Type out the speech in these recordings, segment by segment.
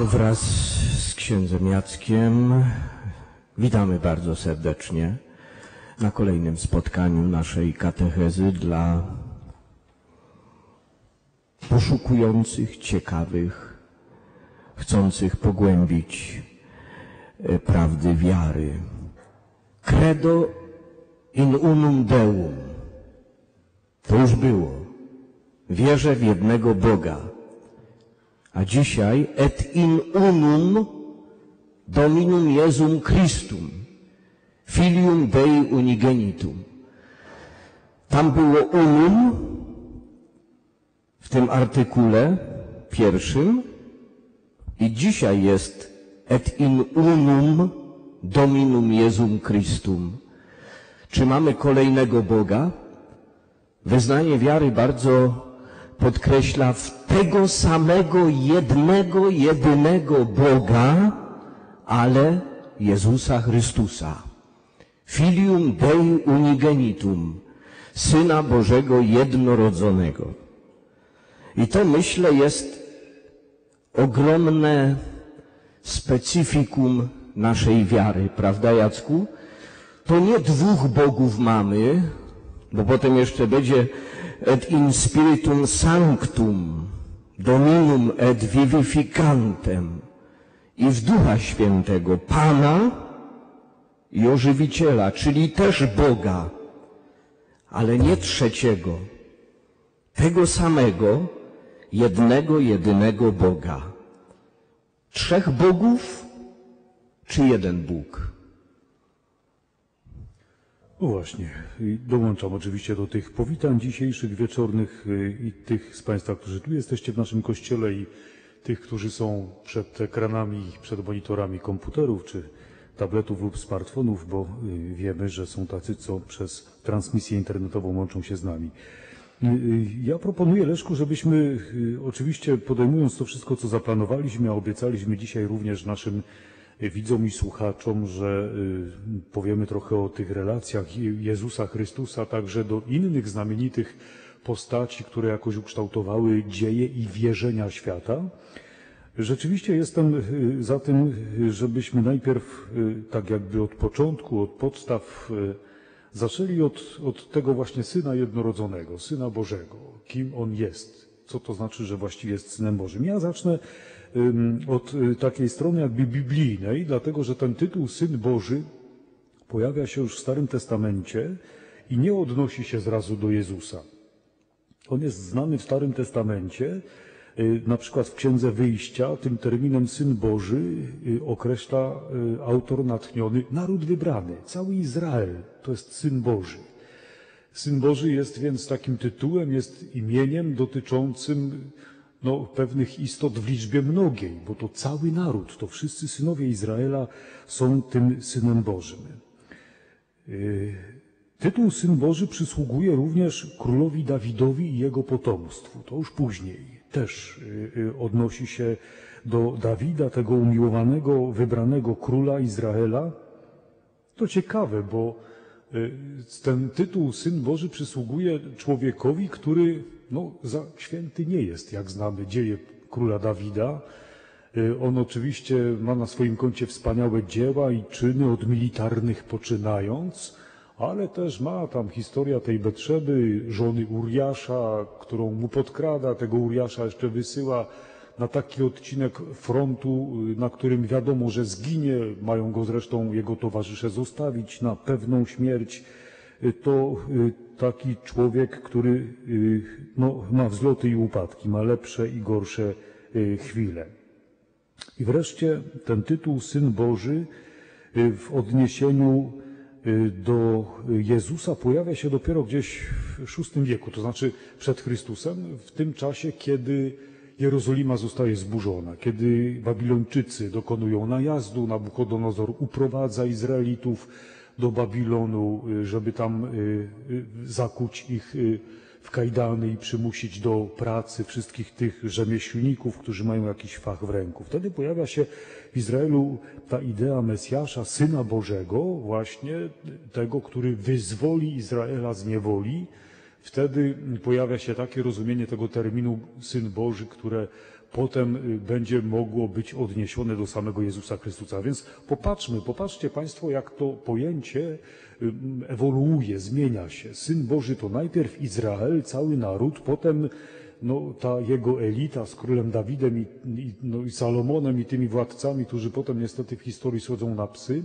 Wraz z księdzem Jackiem witamy bardzo serdecznie na kolejnym spotkaniu naszej katechezy dla poszukujących, ciekawych, chcących pogłębić e, prawdy wiary. Credo in unum Deum. To już było. Wierzę w jednego Boga. A dzisiaj et in unum Dominum Jezum Christum, filium Dei unigenitum. Tam było unum w tym artykule pierwszym i dzisiaj jest et in unum Dominum Jezum Christum. Czy mamy kolejnego Boga? Wyznanie wiary bardzo podkreśla w tego samego jednego, jedynego Boga, ale Jezusa Chrystusa. Filium Dei unigenitum, Syna Bożego jednorodzonego. I to myślę jest ogromne specyfikum naszej wiary, prawda Jacku? To nie dwóch Bogów mamy, bo potem jeszcze będzie et in spiritum sanctum, dominum et vivificantem i w Ducha Świętego, Pana i Ożywiciela, czyli też Boga, ale nie trzeciego, tego samego, jednego, jedynego Boga. Trzech Bogów czy jeden Bóg? No właśnie, dołączam oczywiście do tych powitań dzisiejszych, wieczornych y, i tych z Państwa, którzy tu jesteście w naszym kościele i tych, którzy są przed ekranami, przed monitorami komputerów czy tabletów lub smartfonów, bo y, wiemy, że są tacy, co przez transmisję internetową łączą się z nami. Y, Ja proponuję, Leszku, żebyśmy oczywiście podejmując to wszystko, co zaplanowaliśmy, a obiecaliśmy dzisiaj również naszym widzom i słuchaczom, że y, powiemy trochę o tych relacjach Jezusa Chrystusa także do innych znamienitych postaci, które jakoś ukształtowały dzieje i wierzenia świata. Rzeczywiście jestem y, za tym, y, żebyśmy najpierw tak jakby od początku, od podstaw zaczęli od, od tego właśnie Syna Jednorodzonego, Syna Bożego. Kim On jest? Co to znaczy, że właściwie jest Synem Bożym? Ja zacznę od y, takiej strony jakby biblijnej, dlatego że ten tytuł Syn Boży pojawia się już w Starym Testamencie i nie odnosi się zrazu do Jezusa. On jest znany w Starym Testamencie, y, na przykład w Księdze Wyjścia, tym terminem Syn Boży y, określa autor natchniony naród wybrany, cały Izrael to jest Syn Boży. Syn Boży jest więc takim tytułem, jest imieniem dotyczącym no, pewnych istot w liczbie mnogiej, bo to cały naród, to wszyscy synowie Izraela są tym Synem Bożym. Yy, tytuł Syn Boży przysługuje również królowi Dawidowi i jego potomstwu. To już później też yy, yy, odnosi się do Dawida, tego umiłowanego, wybranego króla Izraela. To ciekawe, bo ten tytuł Syn Boży przysługuje człowiekowi, który no, za święty nie jest, jak znamy dzieje króla Dawida. Y, on oczywiście ma na swoim koncie wspaniałe dzieła i czyny od militarnych poczynając, ale też ma tam historia tej Betrzeby, żony Uriasza, którą mu podkrada, tego Uriasza jeszcze wysyła na taki odcinek frontu, y, na którym wiadomo, że zginie, mają go zresztą jego towarzysze zostawić na pewną śmierć. Y, to taki człowiek, który y, no, ma wzloty i upadki, ma lepsze i gorsze y, chwile. I wreszcie ten tytuł Syn Boży y, w odniesieniu do Jezusa pojawia się dopiero gdzieś w VI wieku, to znaczy przed Chrystusem, w tym czasie, kiedy Jerozolima zostaje zburzona, kiedy Babilończycy dokonują najazdu, Nabuchodonozor uprowadza Izraelitów, do Babilonu, y, żeby tam y, y, zakuć ich w kajdany i przymusić do pracy wszystkich tych rzemieślników, którzy mają jakiś fach w ręku. Wtedy pojawia się w Izraelu ta idea Mesjasza, Syna Bożego, właśnie tego, który wyzwoli Izraela z niewoli, wtedy pojawia się takie rozumienie tego terminu Syn Boży, które potem y, będzie mogło być odniesione do samego Jezusa Chrystusa. Więc popatrzmy, popatrzcie Państwo, jak to pojęcie y, ewoluuje, zmienia się. Syn Boży to najpierw Izrael, cały naród, potem no, ta jego elita z królem Dawidem i, i, no, i Salomonem i tymi władcami, którzy potem niestety w historii schodzą na psy.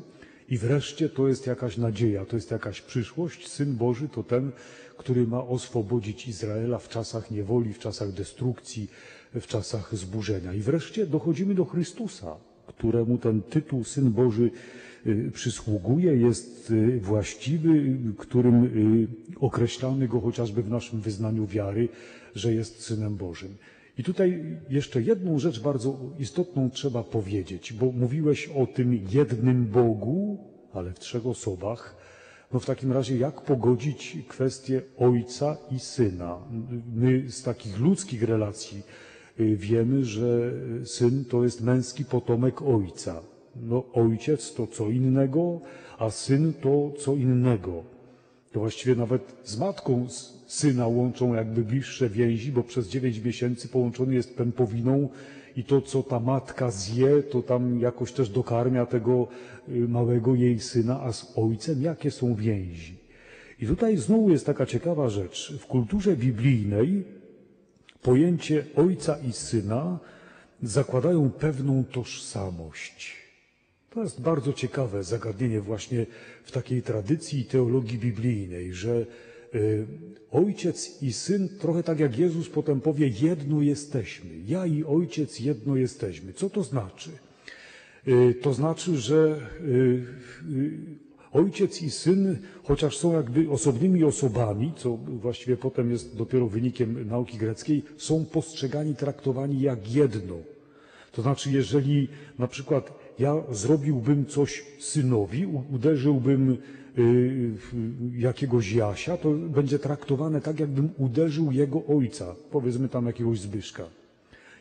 I wreszcie to jest jakaś nadzieja, to jest jakaś przyszłość. Syn Boży to ten, który ma oswobodzić Izraela w czasach niewoli, w czasach destrukcji, w czasach zburzenia. I wreszcie dochodzimy do Chrystusa, któremu ten tytuł Syn Boży y, przysługuje, jest y, właściwy, którym y, określamy go chociażby w naszym wyznaniu wiary, że jest Synem Bożym. I tutaj jeszcze jedną rzecz bardzo istotną trzeba powiedzieć, bo mówiłeś o tym jednym Bogu, ale w trzech osobach. No w takim razie jak pogodzić kwestię Ojca i Syna? My z takich ludzkich relacji wiemy, że Syn to jest męski potomek Ojca. No Ojciec to co innego, a Syn to co innego. To właściwie nawet z matką syna łączą jakby bliższe więzi, bo przez dziewięć miesięcy połączony jest pępowiną i to, co ta matka zje, to tam jakoś też dokarmia tego y, małego jej syna, a z ojcem jakie są więzi. I tutaj znowu jest taka ciekawa rzecz. W kulturze biblijnej pojęcie ojca i syna zakładają pewną tożsamość. To jest bardzo ciekawe zagadnienie właśnie w takiej tradycji teologii biblijnej, że y, ojciec i syn, trochę tak jak Jezus potem powie, jedno jesteśmy. Ja i ojciec jedno jesteśmy. Co to znaczy? Y, to znaczy, że y, ojciec i syn, chociaż są jakby osobnymi osobami, co właściwie potem jest dopiero wynikiem nauki greckiej, są postrzegani, traktowani jak jedno. To znaczy, jeżeli na przykład ja zrobiłbym coś synowi, uderzyłbym y, jakiegoś Jasia, to będzie traktowane tak, jakbym uderzył jego ojca, powiedzmy tam jakiegoś Zbyszka.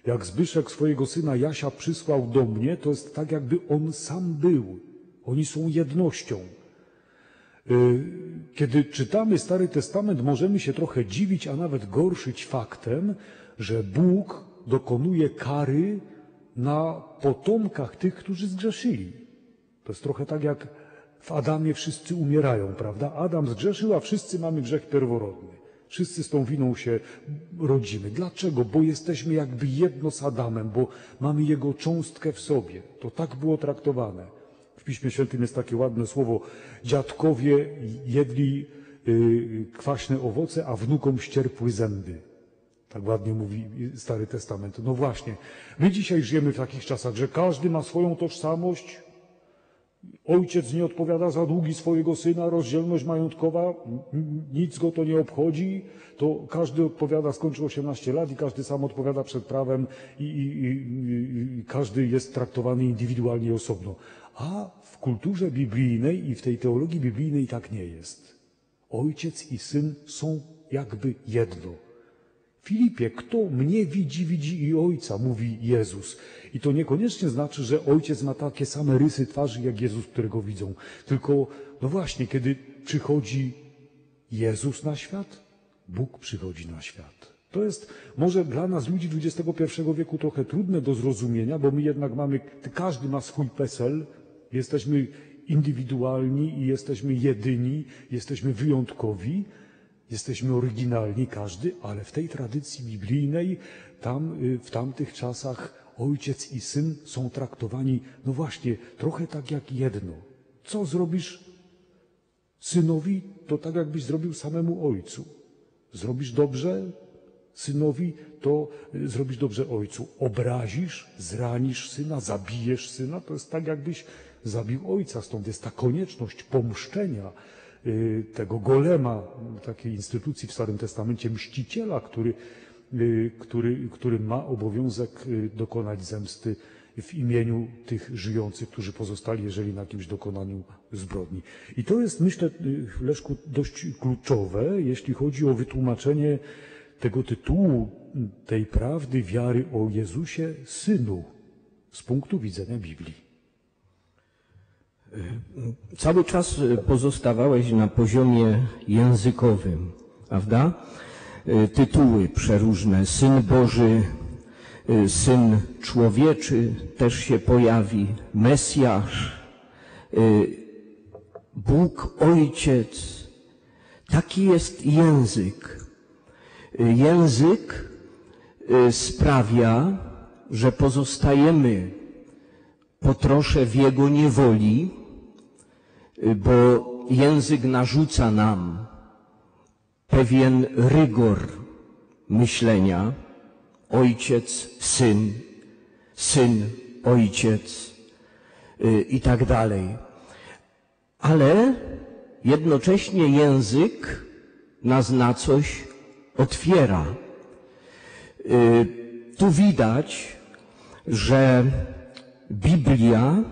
Jak Zbyszek swojego syna Jasia przysłał do mnie, to jest tak, jakby on sam był. Oni są jednością. Y, kiedy czytamy Stary Testament, możemy się trochę dziwić, a nawet gorszyć faktem, że Bóg dokonuje kary na potomkach tych, którzy zgrzeszyli. To jest trochę tak jak w Adamie wszyscy umierają, prawda? Adam zgrzeszył, a wszyscy mamy grzech pierworodny. Wszyscy z tą winą się rodzimy. Dlaczego? Bo jesteśmy jakby jedno z Adamem, bo mamy jego cząstkę w sobie. To tak było traktowane. Piśmie Świętym jest takie ładne słowo. Dziadkowie jedli y, kwaśne owoce, a wnukom ścierpły zęby. Tak ładnie mówi Stary Testament. No właśnie, my dzisiaj żyjemy w takich czasach, że każdy ma swoją tożsamość. Ojciec nie odpowiada za długi swojego syna, rozdzielność majątkowa, nic go to nie obchodzi. To każdy odpowiada, skończył 18 lat i każdy sam odpowiada przed prawem i, i, i, i każdy jest traktowany indywidualnie i osobno. A w kulturze biblijnej i w tej teologii biblijnej tak nie jest. Ojciec i syn są jakby jedno. Filipie, kto mnie widzi, widzi i Ojca, mówi Jezus. I to niekoniecznie znaczy, że Ojciec ma takie same rysy twarzy jak Jezus, którego widzą. Tylko, no właśnie, kiedy przychodzi Jezus na świat, Bóg przychodzi na świat. To jest może dla nas, ludzi XXI wieku, trochę trudne do zrozumienia, bo my jednak mamy, każdy ma swój PESEL, jesteśmy indywidualni i jesteśmy jedyni, jesteśmy wyjątkowi, Jesteśmy oryginalni każdy, ale w tej tradycji biblijnej, tam, y, w tamtych czasach ojciec i syn są traktowani, no właśnie, trochę tak jak jedno. Co zrobisz synowi, to tak jakbyś zrobił samemu ojcu. Zrobisz dobrze synowi, to y, zrobisz dobrze ojcu. Obrazisz, zranisz syna, zabijesz syna, to jest tak jakbyś zabił ojca. Stąd jest ta konieczność pomszczenia Y, tego golema, takiej instytucji w Starym Testamencie, mściciela, który, y, który, który ma obowiązek y, dokonać zemsty w imieniu tych żyjących, którzy pozostali, jeżeli na jakimś dokonaniu zbrodni. I to jest, myślę, Leszku, dość kluczowe, jeśli chodzi o wytłumaczenie tego tytułu, tej prawdy wiary o Jezusie, Synu, z punktu widzenia Biblii. Cały czas pozostawałeś na poziomie językowym. prawda? Y, Tytuły przeróżne. Syn Boży, y, Syn Człowieczy też się pojawi, Mesjasz, y, Bóg Ojciec. Taki jest język. Y, Język y, sprawia, że pozostajemy po trosze w jego niewoli, y, bo język narzuca nam pewien rygor myślenia. Ojciec, syn, syn, ojciec y, i tak dalej. Ale jednocześnie język nas na coś otwiera. Y, Tu widać, że Biblia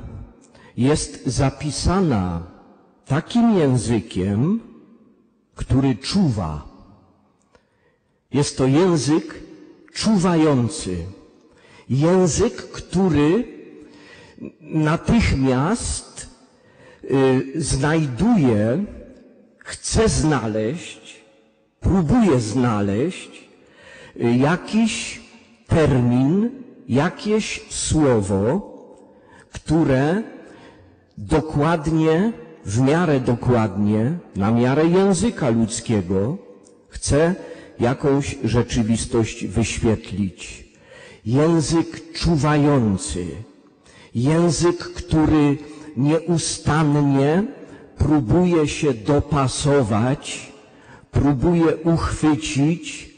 jest zapisana takim językiem, który czuwa. Jest to język czuwający. Język, który natychmiast y, znajduje, chce znaleźć, próbuje znaleźć y, jakiś termin, jakieś słowo, które dokładnie, w miarę dokładnie, na miarę języka ludzkiego, chce jakąś rzeczywistość wyświetlić. Język czuwający, język, który nieustannie próbuje się dopasować, próbuje uchwycić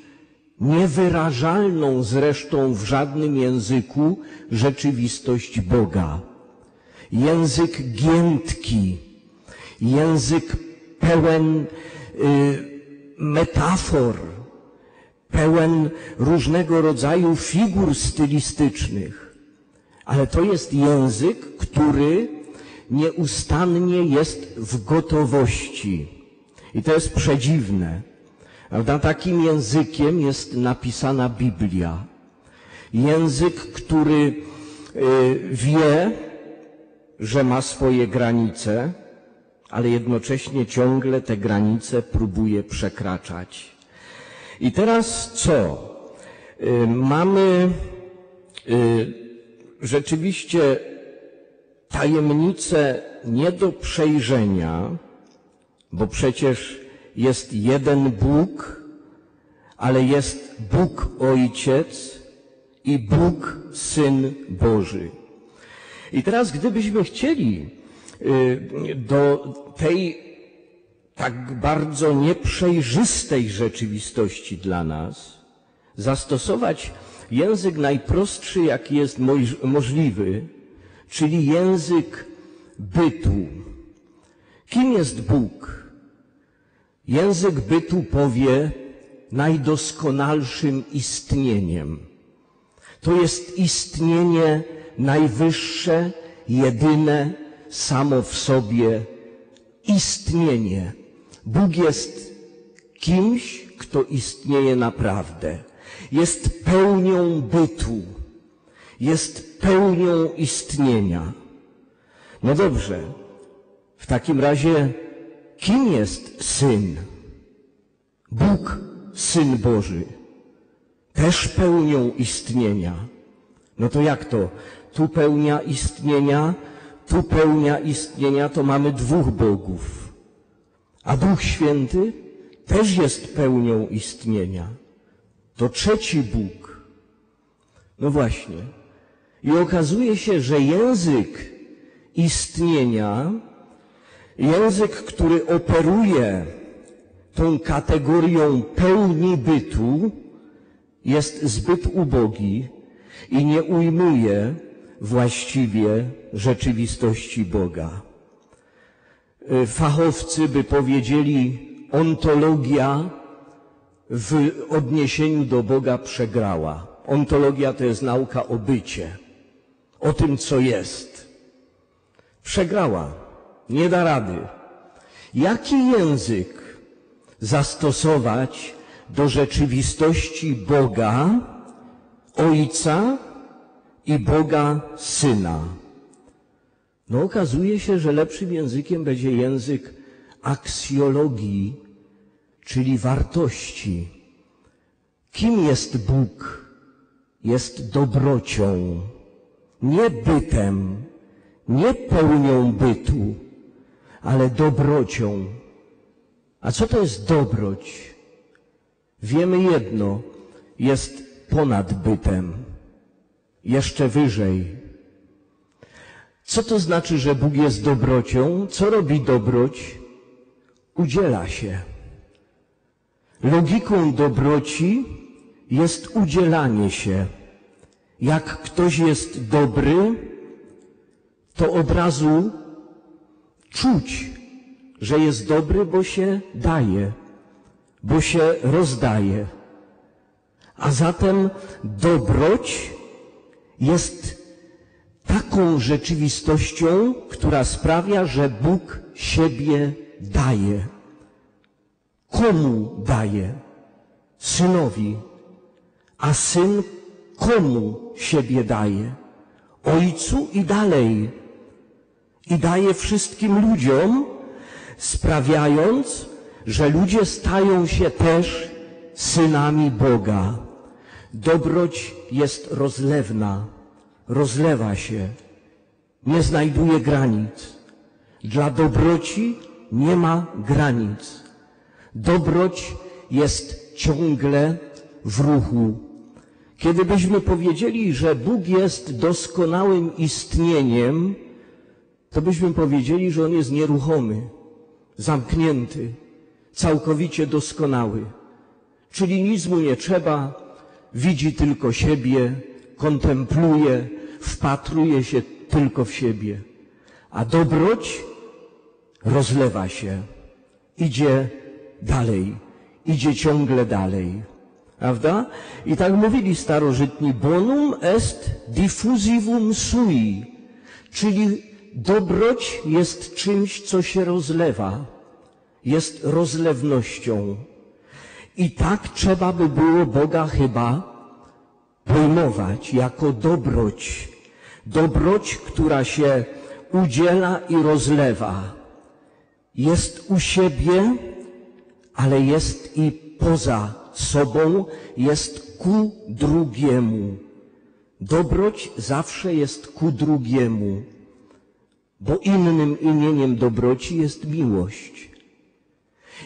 niewyrażalną zresztą w żadnym języku rzeczywistość Boga. Język giętki, język pełen y, metafor, pełen różnego rodzaju figur stylistycznych. Ale to jest język, który nieustannie jest w gotowości. I to jest przedziwne. Prawda? Takim językiem jest napisana Biblia. Język, który y, wie, że ma swoje granice, ale jednocześnie ciągle te granice próbuje przekraczać. I teraz co? Y, Mamy y, rzeczywiście tajemnicę nie do przejrzenia, bo przecież jest jeden Bóg, ale jest Bóg Ojciec i Bóg Syn Boży. I teraz, gdybyśmy chcieli y, do tej tak bardzo nieprzejrzystej rzeczywistości dla nas zastosować język najprostszy, jaki jest możliwy, czyli język bytu. Kim jest Bóg? Język bytu powie najdoskonalszym istnieniem. To jest istnienie najwyższe, jedyne, samo w sobie istnienie. Bóg jest kimś, kto istnieje naprawdę. Jest pełnią bytu. Jest pełnią istnienia. No dobrze. W takim razie, kim jest Syn? Bóg, Syn Boży. Też pełnią istnienia. No to jak to? Tu pełnia istnienia, tu pełnia istnienia, to mamy dwóch Bogów. A Duch Święty też jest pełnią istnienia. To trzeci Bóg. No właśnie. I okazuje się, że język istnienia, język, który operuje tą kategorią pełni bytu, jest zbyt ubogi i nie ujmuje właściwie rzeczywistości Boga. Y, Fachowcy by powiedzieli, ontologia w odniesieniu do Boga przegrała. Ontologia to jest nauka o bycie, o tym, co jest. Przegrała, nie da rady. Jaki język zastosować do rzeczywistości Boga, Ojca i Boga Syna? No okazuje się, że lepszym językiem będzie język aksjologii, czyli wartości. Kim jest Bóg? Jest dobrocią, nie bytem, nie pełnią bytu, ale dobrocią. A co to jest dobroć? Wiemy jedno, jest ponad bytem, jeszcze wyżej. Co to znaczy, że Bóg jest dobrocią? Co robi dobroć? Udziela się. Logiką dobroci jest udzielanie się. Jak ktoś jest dobry, to od razu czuć, że jest dobry, bo się daje, bo się rozdaje. A zatem dobroć jest taką rzeczywistością, która sprawia, że Bóg siebie daje. Komu daje? Synowi. A syn komu siebie daje? Ojcu i dalej. I daje wszystkim ludziom, sprawiając, że ludzie stają się też synami Boga. Dobroć jest rozlewna, rozlewa się, nie znajduje granic. Dla dobroci nie ma granic. Dobroć jest ciągle w ruchu. Kiedy byśmy powiedzieli, że Bóg jest doskonałym istnieniem, to byśmy powiedzieli, że On jest nieruchomy, zamknięty, całkowicie doskonały. Czyli nic mu nie trzeba, widzi tylko siebie, kontempluje, wpatruje się tylko w siebie. A dobroć rozlewa się, idzie dalej, idzie ciągle dalej. Prawda? I tak mówili starożytni, bonum est diffusivum sui, czyli dobroć jest czymś, co się rozlewa, jest rozlewnością. I tak trzeba by było Boga chyba pojmować jako dobroć. Dobroć, która się udziela i rozlewa. Jest u siebie, ale jest i poza sobą, jest ku drugiemu. Dobroć zawsze jest ku drugiemu, bo innym imieniem dobroci jest miłość.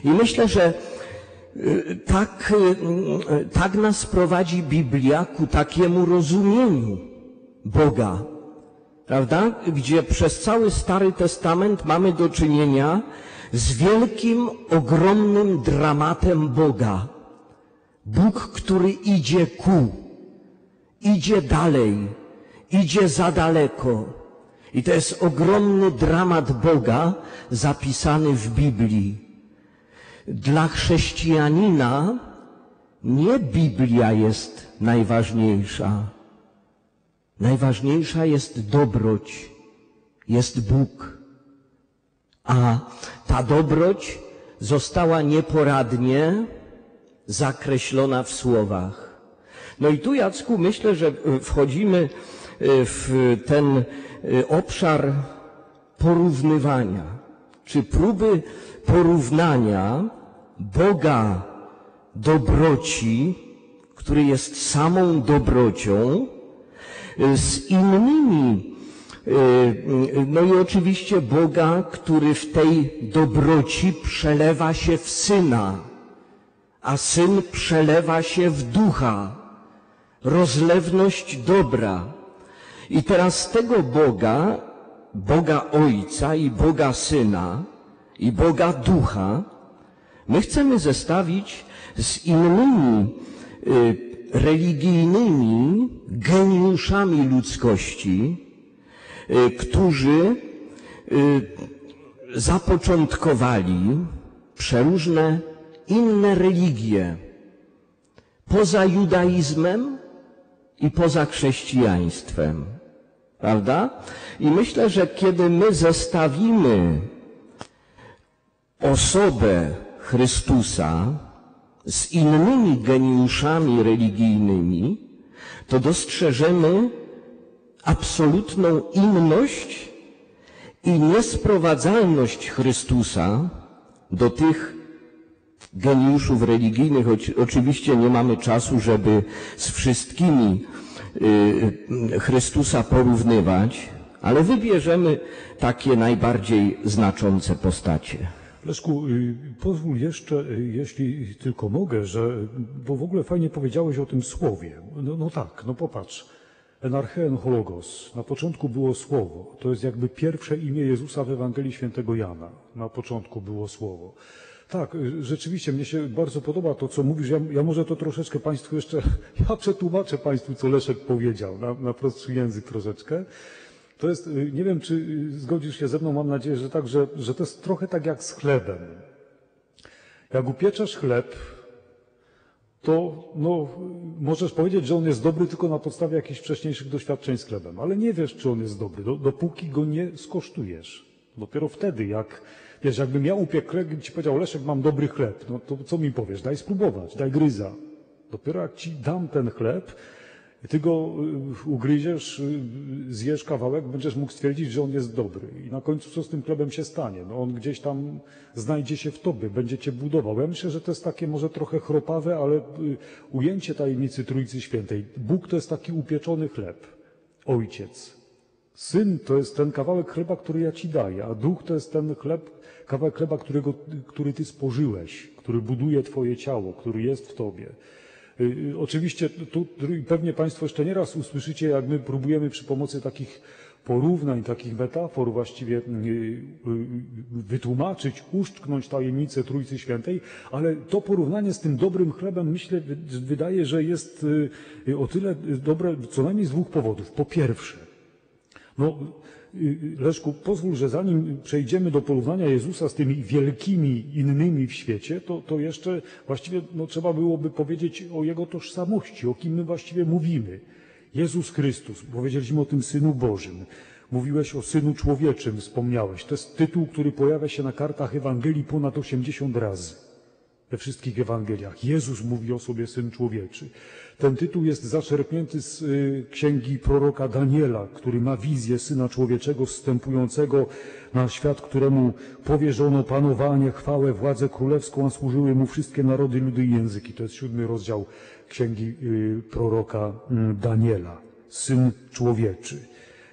I myślę, że tak, tak nas prowadzi Biblia ku takiemu rozumieniu Boga, prawda? Gdzie przez cały Stary Testament mamy do czynienia z wielkim, ogromnym dramatem Boga. Bóg, który idzie ku, idzie dalej, idzie za daleko. I to jest ogromny dramat Boga zapisany w Biblii. Dla chrześcijanina nie Biblia jest najważniejsza. Najważniejsza jest dobroć, jest Bóg. A ta dobroć została nieporadnie zakreślona w słowach. No i tu, Jacku, myślę, że wchodzimy e, w ten e, obszar porównywania, czy próby porównania Boga dobroci, który jest samą dobrocią, z innymi, e, no i oczywiście Boga, który w tej dobroci przelewa się w Syna, a Syn przelewa się w Ducha, rozlewność dobra. I teraz tego Boga, Boga Ojca i Boga Syna i Boga Ducha, my chcemy zestawić z innymi y, religijnymi geniuszami ludzkości, y, którzy y, zapoczątkowali przeróżne inne religie poza judaizmem i poza chrześcijaństwem. Prawda? I myślę, że kiedy my zestawimy osobę Chrystusa z innymi geniuszami religijnymi, to dostrzeżemy absolutną inność i niesprowadzalność Chrystusa do tych geniuszów religijnych. Oczywiście nie mamy czasu, żeby z wszystkimi y, Chrystusa porównywać, ale wybierzemy takie najbardziej znaczące postacie. Leszku, y, pozwól jeszcze, y, jeśli tylko mogę, że, bo w ogóle fajnie powiedziałeś o tym słowie. No, no tak, no popatrz. Enarchean hologos. Na początku było słowo. To jest jakby pierwsze imię Jezusa w Ewangelii Świętego Jana. Na początku było słowo. Tak, y, rzeczywiście mnie się bardzo podoba to, co mówisz. Ja, ja może to troszeczkę Państwu jeszcze, ja przetłumaczę Państwu, co Leszek powiedział, na, na prostszy język troszeczkę. To jest, y, nie wiem, czy y, zgodzisz się ze mną, mam nadzieję, że tak, że, że to jest trochę tak jak z chlebem. Jak upieczesz chleb, to no, możesz powiedzieć, że on jest dobry tylko na podstawie jakichś wcześniejszych doświadczeń z chlebem, ale nie wiesz, czy on jest dobry, do, dopóki go nie skosztujesz. Dopiero wtedy, jak, wiesz, jakbym ja upiekł chleb i ci powiedział, Leszek, mam dobry chleb, no to co mi powiesz? Daj spróbować, daj gryza. Dopiero jak ci dam ten chleb, ty go y, ugryziesz, y, zjesz kawałek, będziesz mógł stwierdzić, że on jest dobry. I na końcu co z tym chlebem się stanie? No on gdzieś tam znajdzie się w tobie, będzie cię budował. Ja myślę, że to jest takie może trochę chropawe, ale y, ujęcie tajemnicy Trójcy Świętej. Bóg to jest taki upieczony chleb. Ojciec. Syn to jest ten kawałek chleba, który ja ci daję, a duch to jest ten chleb, kawałek chleba, którego, który ty spożyłeś, który buduje twoje ciało, który jest w tobie. Y, y, Oczywiście tu pewnie Państwo jeszcze nie raz usłyszycie, jak my próbujemy przy pomocy takich porównań, takich metafor właściwie y, wytłumaczyć, uszczknąć tajemnicę Trójcy Świętej, ale to porównanie z tym dobrym chlebem, myślę, wy- wydaje, że jest o tyle dobre co najmniej z dwóch powodów. Po pierwsze, no, Leszku, pozwól, że zanim przejdziemy do porównania Jezusa z tymi wielkimi innymi w świecie, to, to jeszcze właściwie no, trzeba byłoby powiedzieć o Jego tożsamości, o kim my właściwie mówimy. Jezus Chrystus, powiedzieliśmy o tym Synu Bożym. Mówiłeś o Synu Człowieczym, wspomniałeś. To jest tytuł, który pojawia się na kartach Ewangelii ponad 80 razy we wszystkich Ewangeliach. Jezus mówi o sobie Syn Człowieczy. Ten tytuł jest zaczerpnięty z y, księgi proroka Daniela, który ma wizję Syna Człowieczego wstępującego na świat, któremu powierzono panowanie, chwałę, władzę królewską, a służyły mu wszystkie narody, ludy i języki. To jest siódmy rozdział księgi y, proroka y, Daniela. Syn Człowieczy.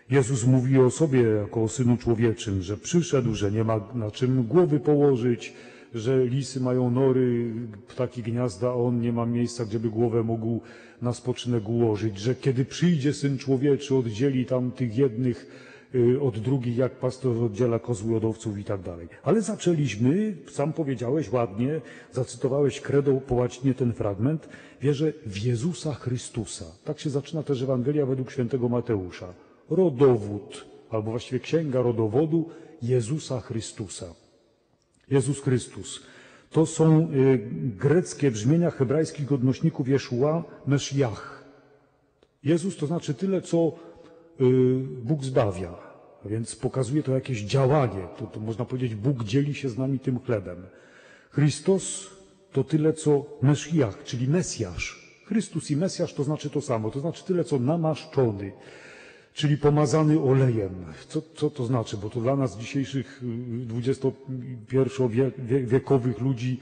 Jezus mówi o sobie jako o Synu Człowieczym, że przyszedł, że nie ma na czym głowy położyć, że lisy mają nory, ptaki gniazda, a on nie ma miejsca, gdzie by głowę mógł na spoczynek ułożyć, że kiedy przyjdzie Syn Człowieczy, oddzieli tam tych jednych y, od drugich, jak pastor oddziela kozły od owców i tak dalej. Ale zaczęliśmy, sam powiedziałeś ładnie, zacytowałeś credo po ten fragment, wierzę w Jezusa Chrystusa. Tak się zaczyna też Ewangelia według świętego Mateusza. Rodowód, albo właściwie księga rodowodu Jezusa Chrystusa. Jezus Chrystus. To są y, greckie brzmienia hebrajskich odnośników Jeszua, Mesjach. Jezus to znaczy tyle, co y, Bóg zbawia, więc pokazuje to jakieś działanie. To, to można powiedzieć, Bóg dzieli się z nami tym chlebem. Chrystus to tyle, co Mesjach, czyli Mesjasz. Chrystus i Mesjasz to znaczy to samo, to znaczy tyle, co namaszczony, czyli pomazany olejem. Co, co to znaczy? Bo to dla nas dzisiejszych XXI-wiekowych ludzi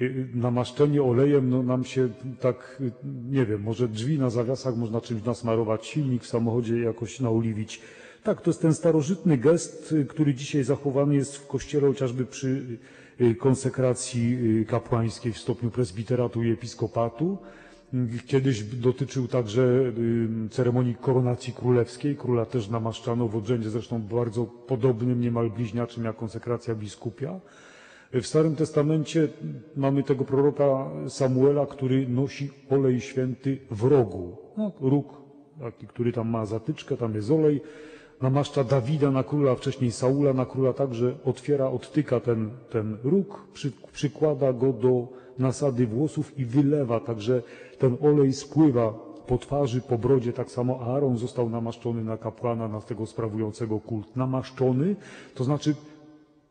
y, namaszczenie olejem, no nam się tak, y, nie wiem, może drzwi na zawiasach można czymś nasmarować, silnik w samochodzie jakoś naoliwić. Tak, to jest ten starożytny gest, y, który dzisiaj zachowany jest w kościele chociażby przy y, konsekracji y, kapłańskiej w stopniu prezbiteratu i episkopatu. Kiedyś dotyczył także ceremonii koronacji królewskiej. Króla też namaszczano w odrzędzie zresztą bardzo podobnym, niemal bliźniaczym jak konsekracja biskupia. W Starym Testamencie mamy tego proroka Samuela, który nosi olej święty w rogu. No, róg, taki, który tam ma zatyczkę, tam jest olej. Namaszcza Dawida na króla, wcześniej Saula na króla, także otwiera, odtyka ten, ten róg, przy, przykłada go do nasady włosów i wylewa, także ten olej spływa po twarzy, po brodzie, tak samo Aaron został namaszczony na kapłana, na tego sprawującego kult. Namaszczony, to znaczy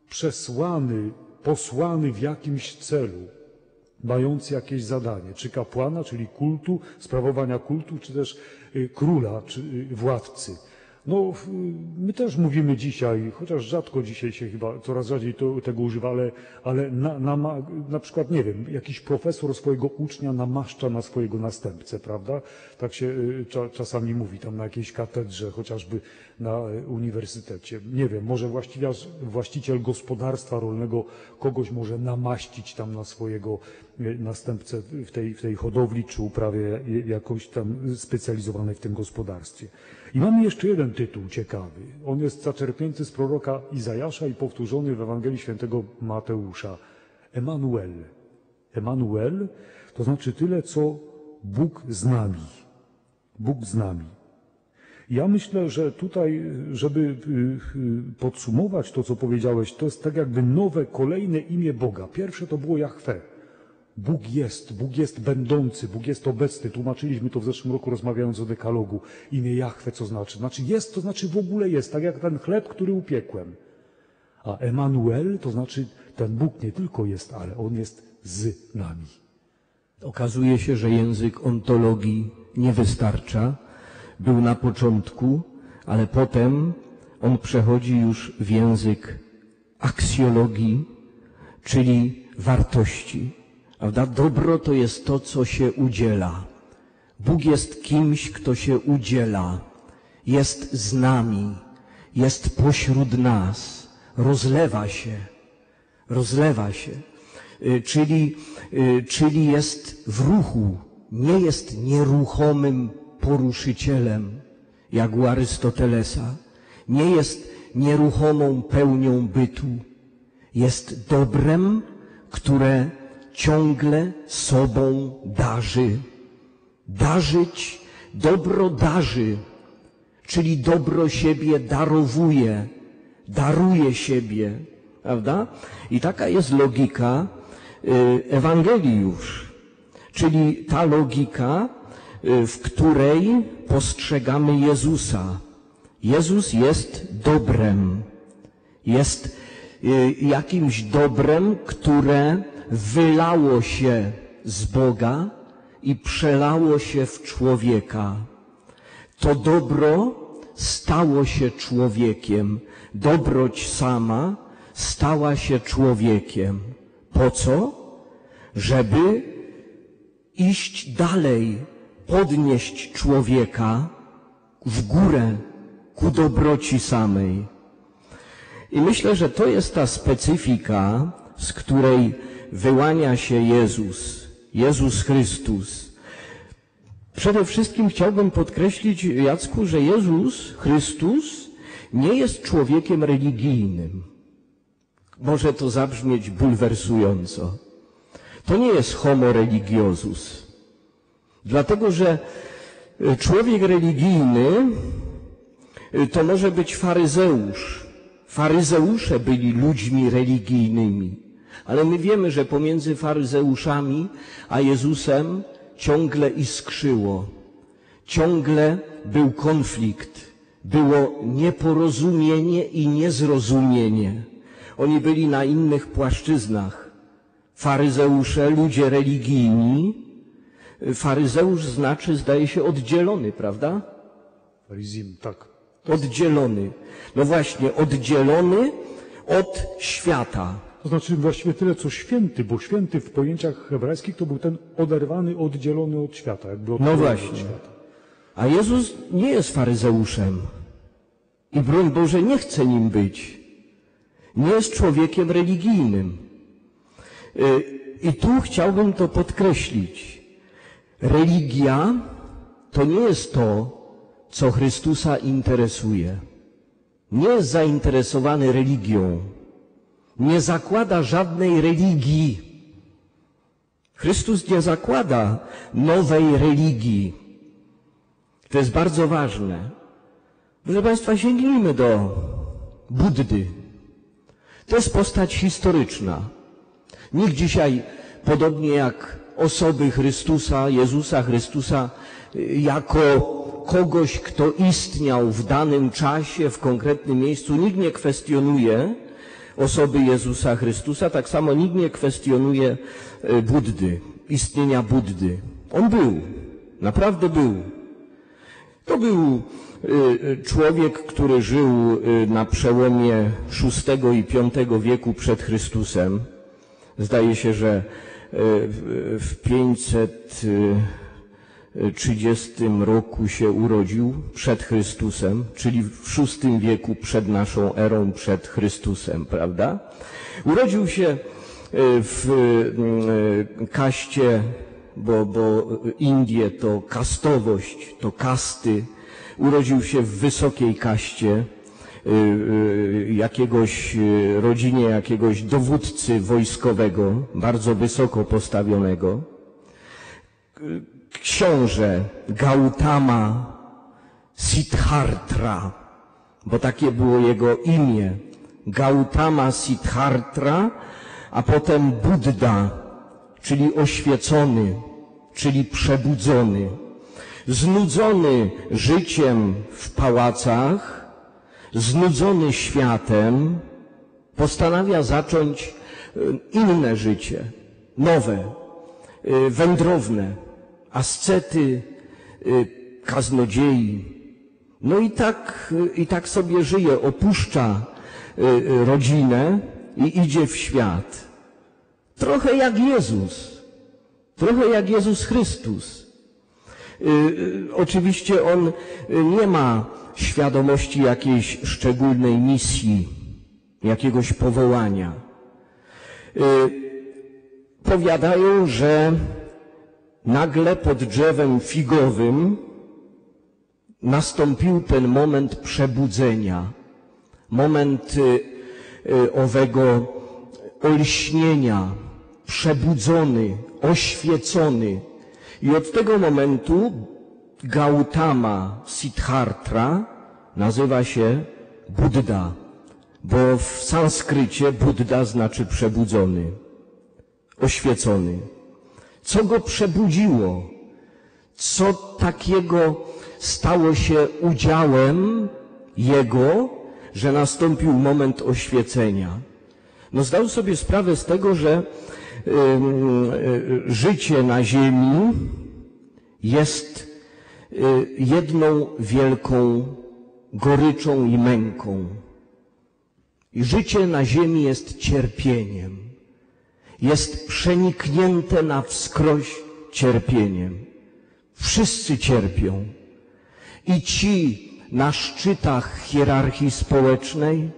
przesłany, posłany w jakimś celu, mający jakieś zadanie, czy kapłana, czyli kultu, sprawowania kultu, czy też y, króla, czy y, władcy. No, my też mówimy dzisiaj, chociaż rzadko dzisiaj się chyba, coraz rzadziej to, tego używa, ale, ale na, na, na przykład, nie wiem, jakiś profesor swojego ucznia namaszcza na swojego następcę, prawda? Tak się y, cza, czasami mówi tam na jakiejś katedrze, chociażby na y, uniwersytecie. Nie wiem, może właściciel gospodarstwa rolnego kogoś może namaścić tam na swojego y, następcę w tej, w tej hodowli czy uprawie jakoś tam specjalizowanej w tym gospodarstwie. I mamy jeszcze jeden tytuł ciekawy. On jest zaczerpnięty z proroka Izajasza i powtórzony w Ewangelii Świętego Mateusza. Emanuel. Emanuel to znaczy tyle, co Bóg z nami. Bóg z nami. Ja myślę, że tutaj, żeby y, y, podsumować to, co powiedziałeś, to jest tak jakby nowe, kolejne imię Boga. Pierwsze to było Jahwe. Bóg jest, Bóg jest będący, Bóg jest obecny. Tłumaczyliśmy to w zeszłym roku rozmawiając o dekalogu. Imię Jahwe co znaczy? Znaczy jest, to znaczy w ogóle jest, tak jak ten chleb, który upiekłem. A Emanuel to znaczy ten Bóg nie tylko jest, ale On jest z nami. Okazuje się, że język ontologii nie wystarcza. Był na początku, ale potem on przechodzi już w język aksjologii, czyli wartości. Prawda? Dobro to jest to, co się udziela. Bóg jest kimś, kto się udziela, jest z nami, jest pośród nas, rozlewa się, rozlewa się, Y, czyli, y, czyli jest w ruchu, nie jest nieruchomym poruszycielem, jak u Arystotelesa, nie jest nieruchomą pełnią bytu, jest dobrem, które ciągle sobą darzy. Darzyć, dobro darzy, czyli dobro siebie darowuje, daruje siebie, prawda? I taka jest logika y, Ewangelii już, czyli ta logika, w której postrzegamy Jezusa. Jezus jest dobrem, jest y, jakimś dobrem, które wylało się z Boga i przelało się w człowieka. To dobro stało się człowiekiem. Dobroć sama stała się człowiekiem. Po co? Żeby iść dalej, podnieść człowieka w górę ku dobroci samej. I myślę, że to jest ta specyfika, z której wyłania się Jezus, Jezus Chrystus. Przede wszystkim chciałbym podkreślić, Jacku, że Jezus Chrystus nie jest człowiekiem religijnym. Może to zabrzmieć bulwersująco. To nie jest homo religiosus. Dlatego, że y, człowiek religijny y, to może być faryzeusz. Faryzeusze byli ludźmi religijnymi. Ale my wiemy, że pomiędzy faryzeuszami a Jezusem ciągle iskrzyło. Ciągle był konflikt. Było nieporozumienie i niezrozumienie. Oni byli na innych płaszczyznach. Faryzeusze, ludzie religijni. Faryzeusz znaczy, zdaje się, oddzielony, prawda? Farizim, tak. Oddzielony. No właśnie, oddzielony od świata. To znaczy właściwie tyle, co święty, bo święty w pojęciach hebrajskich to był ten oderwany, oddzielony od świata, jakby od No właśnie. od świata. A Jezus nie jest faryzeuszem. I broń Boże nie chce nim być. Nie jest człowiekiem religijnym. Y, I tu chciałbym to podkreślić. Religia to nie jest to, co Chrystusa interesuje. Nie jest zainteresowany religią. Nie zakłada żadnej religii. Chrystus nie zakłada nowej religii. To jest bardzo ważne. Proszę Państwa, sięgnijmy do Buddy. To jest postać historyczna. Nikt dzisiaj, podobnie jak osoby Chrystusa, Jezusa Chrystusa, y, jako kogoś, kto istniał w danym czasie, w konkretnym miejscu, nikt nie kwestionuje osoby Jezusa Chrystusa, tak samo nikt nie kwestionuje y, Buddy, istnienia Buddy. On był, naprawdę był. To był y, człowiek, który żył na przełomie VI i V wieku przed Chrystusem. Zdaje się, że w w 530 roku się urodził przed Chrystusem, czyli w VI wieku przed naszą erą, przed Chrystusem, prawda? Urodził się y, w y, kaście, bo, bo Indie to kastowość, to kasty. Urodził się w wysokiej kaście, jakiegoś y, rodzinie jakiegoś dowódcy wojskowego, bardzo wysoko postawionego. Książę Gautama Siddhartha, bo takie było jego imię. Gautama Siddhartha, a potem Buddha, czyli oświecony, czyli przebudzony. Znudzony życiem w pałacach, znudzony światem, postanawia zacząć e, inne życie, nowe, e, wędrowne, ascety, e, kaznodziei. No i tak, i tak sobie żyje, opuszcza rodzinę i idzie w świat. Trochę jak Jezus, trochę jak Jezus Chrystus. Oczywiście on nie ma świadomości jakiejś szczególnej misji, jakiegoś powołania. Powiadają, że nagle pod drzewem figowym nastąpił ten moment przebudzenia, moment owego olśnienia, przebudzony, oświecony. I od tego momentu Gautama Siddhartha nazywa się Buddha, bo w sanskrycie Buddha znaczy przebudzony, oświecony. Co go przebudziło? Co takiego stało się udziałem jego, że nastąpił moment oświecenia? No zdał sobie sprawę z tego, że y, y, życie na ziemi jest jedną wielką goryczą i męką. I życie na ziemi jest cierpieniem. Jest przeniknięte na wskroś cierpieniem. Wszyscy cierpią. I ci na szczytach hierarchii społecznej,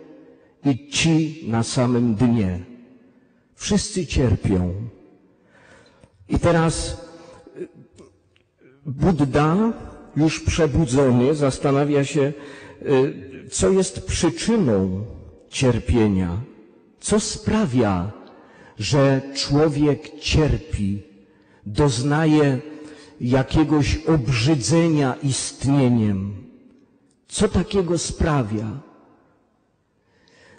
i ci na samym dnie. Wszyscy cierpią. I teraz y, Buddha, już przebudzony, zastanawia się, y, co jest przyczyną cierpienia, co sprawia, że człowiek cierpi, doznaje jakiegoś obrzydzenia istnieniem. Co takiego sprawia?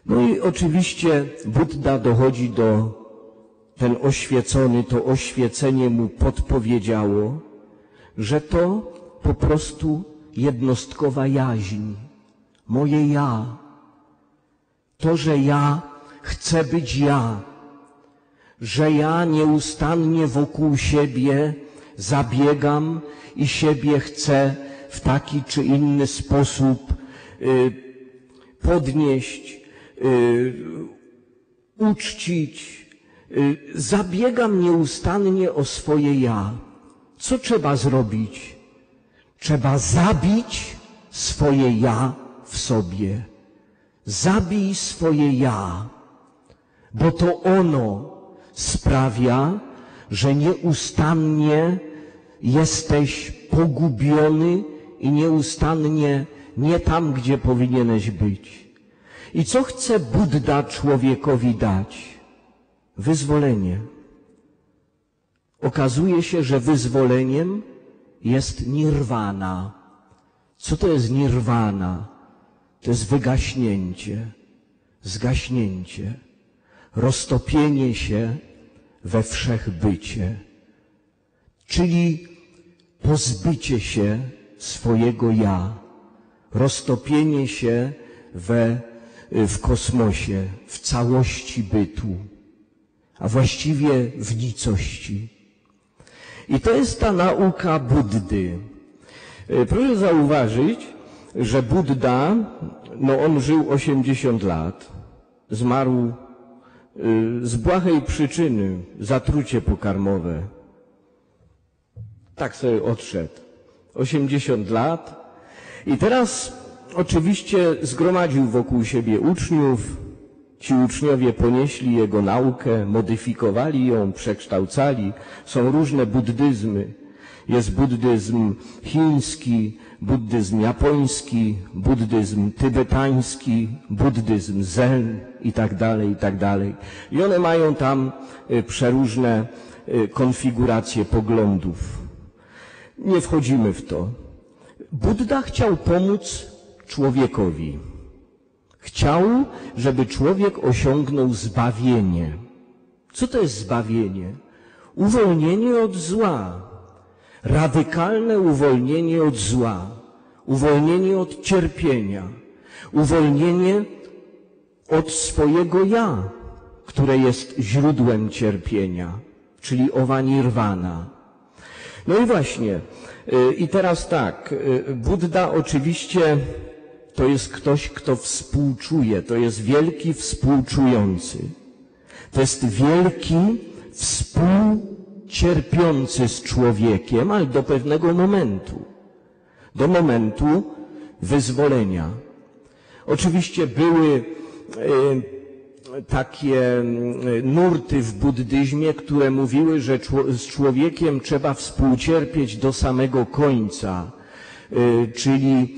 No i oczywiście Buddha dochodzi do, ten oświecony, to oświecenie mu podpowiedziało, że to po prostu jednostkowa jaźń, moje ja. To, że ja chcę być ja, że ja nieustannie wokół siebie zabiegam i siebie chcę w taki czy inny sposób y, podnieść, y, uczcić. Y, zabiegam nieustannie o swoje ja. Co trzeba zrobić? Trzeba zabić swoje ja w sobie. Zabij swoje ja, bo to ono sprawia, że nieustannie jesteś pogubiony i nieustannie nie tam, gdzie powinieneś być. I co chce Buddha człowiekowi dać? Wyzwolenie. Okazuje się, że wyzwoleniem jest nirwana. Co to jest nirwana? To jest wygaśnięcie, zgaśnięcie, roztopienie się we wszechbycie, czyli pozbycie się swojego ja, roztopienie się we, w kosmosie, w całości bytu, a właściwie w nicości. I to jest ta nauka Buddy. E, Proszę zauważyć, że Buddha, no on żył 80 lat, zmarł y, z błahej przyczyny, zatrucie pokarmowe. Tak sobie odszedł. 80 lat. I teraz oczywiście zgromadził wokół siebie uczniów. Ci uczniowie ponieśli jego naukę, modyfikowali ją, przekształcali. Są różne buddyzmy. Jest buddyzm chiński, buddyzm japoński, buddyzm tybetański, buddyzm zen i tak dalej, i tak dalej. I one mają tam y, przeróżne y, konfiguracje poglądów. Nie wchodzimy w to. Buddha chciał pomóc człowiekowi. Chciał, żeby człowiek osiągnął zbawienie. Co to jest zbawienie? Uwolnienie od zła. Radykalne uwolnienie od zła. Uwolnienie od cierpienia. Uwolnienie od swojego ja, które jest źródłem cierpienia, czyli owa nirwana. No i właśnie, y, i teraz tak, y, Buddha oczywiście to jest ktoś, kto współczuje, to jest wielki współczujący. To jest wielki współcierpiący z człowiekiem, ale do pewnego momentu. Do momentu wyzwolenia. Oczywiście były y, takie nurty w buddyzmie, które mówiły, że z człowiekiem trzeba współcierpieć do samego końca, Y, czyli,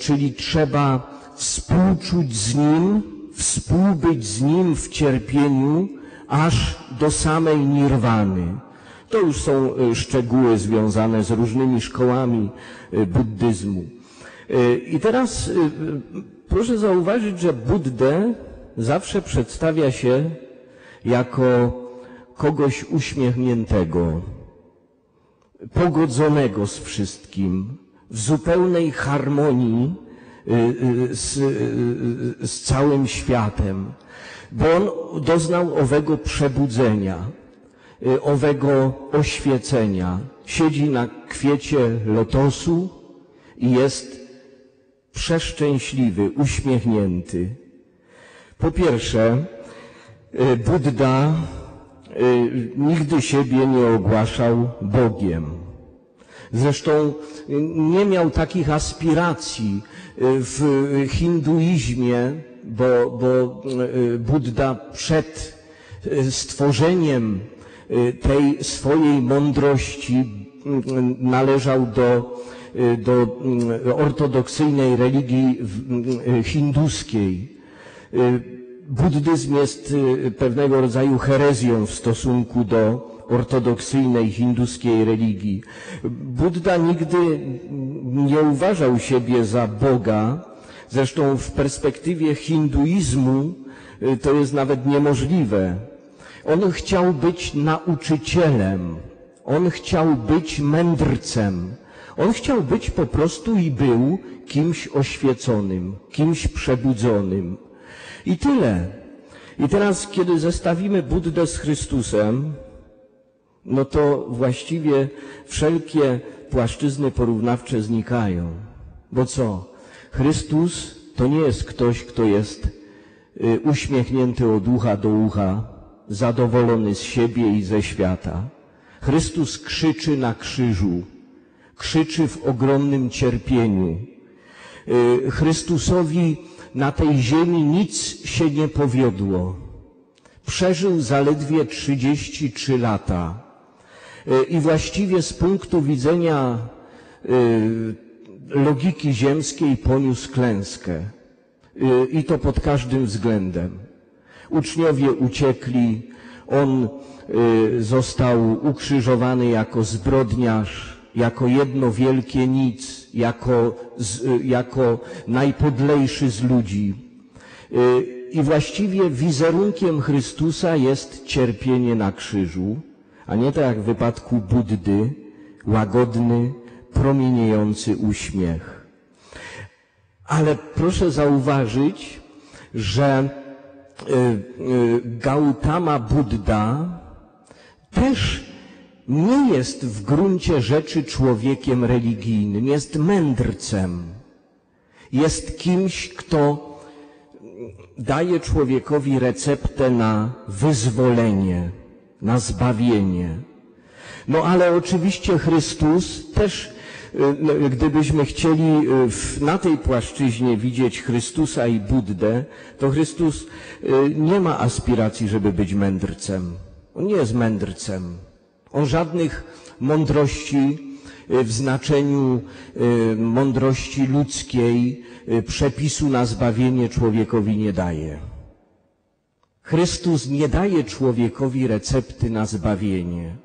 czyli trzeba współczuć z nim, współbyć z nim w cierpieniu, aż do samej nirwany. To już są y, szczegóły związane z różnymi szkołami y, buddyzmu. I teraz proszę zauważyć, że Buddę zawsze przedstawia się jako kogoś uśmiechniętego, pogodzonego z wszystkim, w zupełnej harmonii y, y, z, y, z całym światem, bo on doznał owego przebudzenia, owego oświecenia. Siedzi na kwiecie lotosu i jest przeszczęśliwy, uśmiechnięty. Po pierwsze, Buddha nigdy siebie nie ogłaszał Bogiem. Zresztą nie miał takich aspiracji y, w hinduizmie, bo, bo y, Buddha przed y, stworzeniem tej swojej mądrości należał do, do ortodoksyjnej religii hinduskiej. Buddyzm jest pewnego rodzaju herezją w stosunku do ortodoksyjnej hinduskiej religii. Buddha nigdy nie uważał siebie za Boga, zresztą w perspektywie hinduizmu y, to jest nawet niemożliwe. On chciał być nauczycielem, on chciał być mędrcem, on chciał być po prostu i był kimś oświeconym, kimś przebudzonym. I tyle. I teraz, kiedy zestawimy Buddę z Chrystusem, no to właściwie wszelkie płaszczyzny porównawcze znikają. Bo co? Chrystus to nie jest ktoś, kto jest y, uśmiechnięty od ucha do ucha, zadowolony z siebie i ze świata. Chrystus krzyczy na krzyżu, krzyczy w ogromnym cierpieniu. Y, Chrystusowi na tej ziemi nic się nie powiodło. Przeżył zaledwie 33 lata. Y, I właściwie z punktu widzenia y, logiki ziemskiej poniósł klęskę. Y, I to pod każdym względem. Uczniowie uciekli, on został ukrzyżowany jako zbrodniarz, jako jedno wielkie nic, jako, jako najpodlejszy z ludzi. I właściwie wizerunkiem Chrystusa jest cierpienie na krzyżu, a nie tak jak w wypadku Buddy, łagodny, promieniejący uśmiech. Ale proszę zauważyć, że y, y, Gautama Buddha też nie jest w gruncie rzeczy człowiekiem religijnym, jest mędrcem. Jest kimś, kto daje człowiekowi receptę na wyzwolenie, na zbawienie. No ale oczywiście Chrystus też, y, no, gdybyśmy chcieli y, na tej płaszczyźnie widzieć Chrystusa i Buddę, to Chrystus y, nie ma aspiracji, żeby być mędrcem. On nie jest mędrcem. On żadnych mądrości w znaczeniu mądrości ludzkiej, przepisu na zbawienie człowiekowi nie daje. Chrystus nie daje człowiekowi recepty na zbawienie.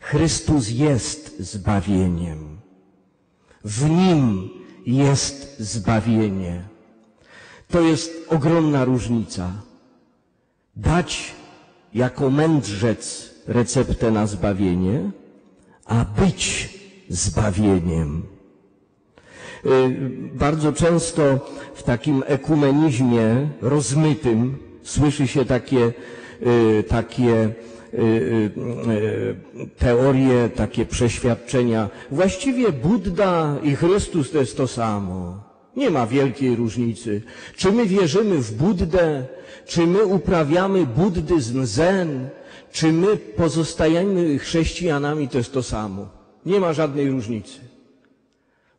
Chrystus jest zbawieniem. W Nim jest zbawienie. To jest ogromna różnica. Dać jako mędrzec receptę na zbawienie, a być zbawieniem. Y, bardzo często w takim ekumenizmie rozmytym słyszy się takie, y, takie y, teorie, takie przeświadczenia. Właściwie Buddha i Chrystus to jest to samo. Nie ma wielkiej różnicy. Czy my wierzymy w Buddę, czy my uprawiamy buddyzm zen, czy my pozostajemy chrześcijanami, to jest to samo. Nie ma żadnej różnicy.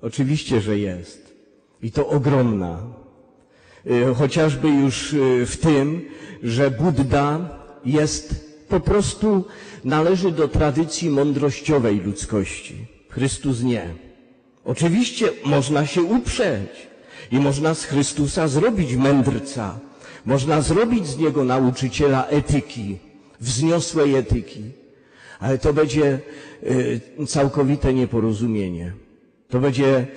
Oczywiście, że jest. I to ogromna. Y, chociażby już y, w tym, że Buddha jest po prostu, należy do tradycji mądrościowej ludzkości. Chrystus nie. Oczywiście można się uprzeć i można z Chrystusa zrobić mędrca. Można zrobić z niego nauczyciela etyki, wzniosłej etyki. Ale to będzie y, całkowite nieporozumienie. To będzie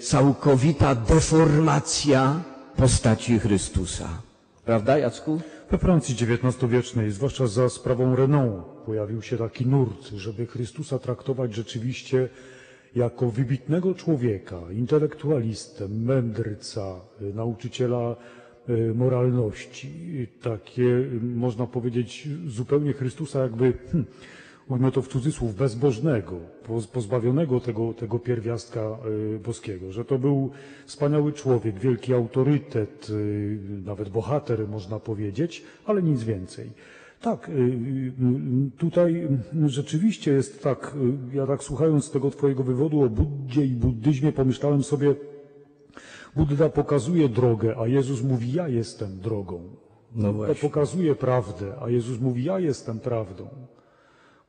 całkowita deformacja postaci Chrystusa. Prawda, Jacku? We Francji XIX-wiecznej, zwłaszcza za sprawą Renault, pojawił się taki nurt, żeby Chrystusa traktować rzeczywiście jako wybitnego człowieka, intelektualistę, mędrca, y, nauczyciela y, moralności. Takie, można powiedzieć, zupełnie Chrystusa jakby hmm, ujmę to w cudzysłów, bezbożnego, pozbawionego tego, tego pierwiastka y, boskiego, że to był wspaniały człowiek, wielki autorytet, y, nawet bohater można powiedzieć, ale nic więcej. Tak, y, tutaj rzeczywiście jest tak, ja tak słuchając tego twojego wywodu o Buddzie i buddyzmie pomyślałem sobie, Budda pokazuje drogę, a Jezus mówi, ja jestem drogą. No To pokazuje prawdę, a Jezus mówi, ja jestem prawdą.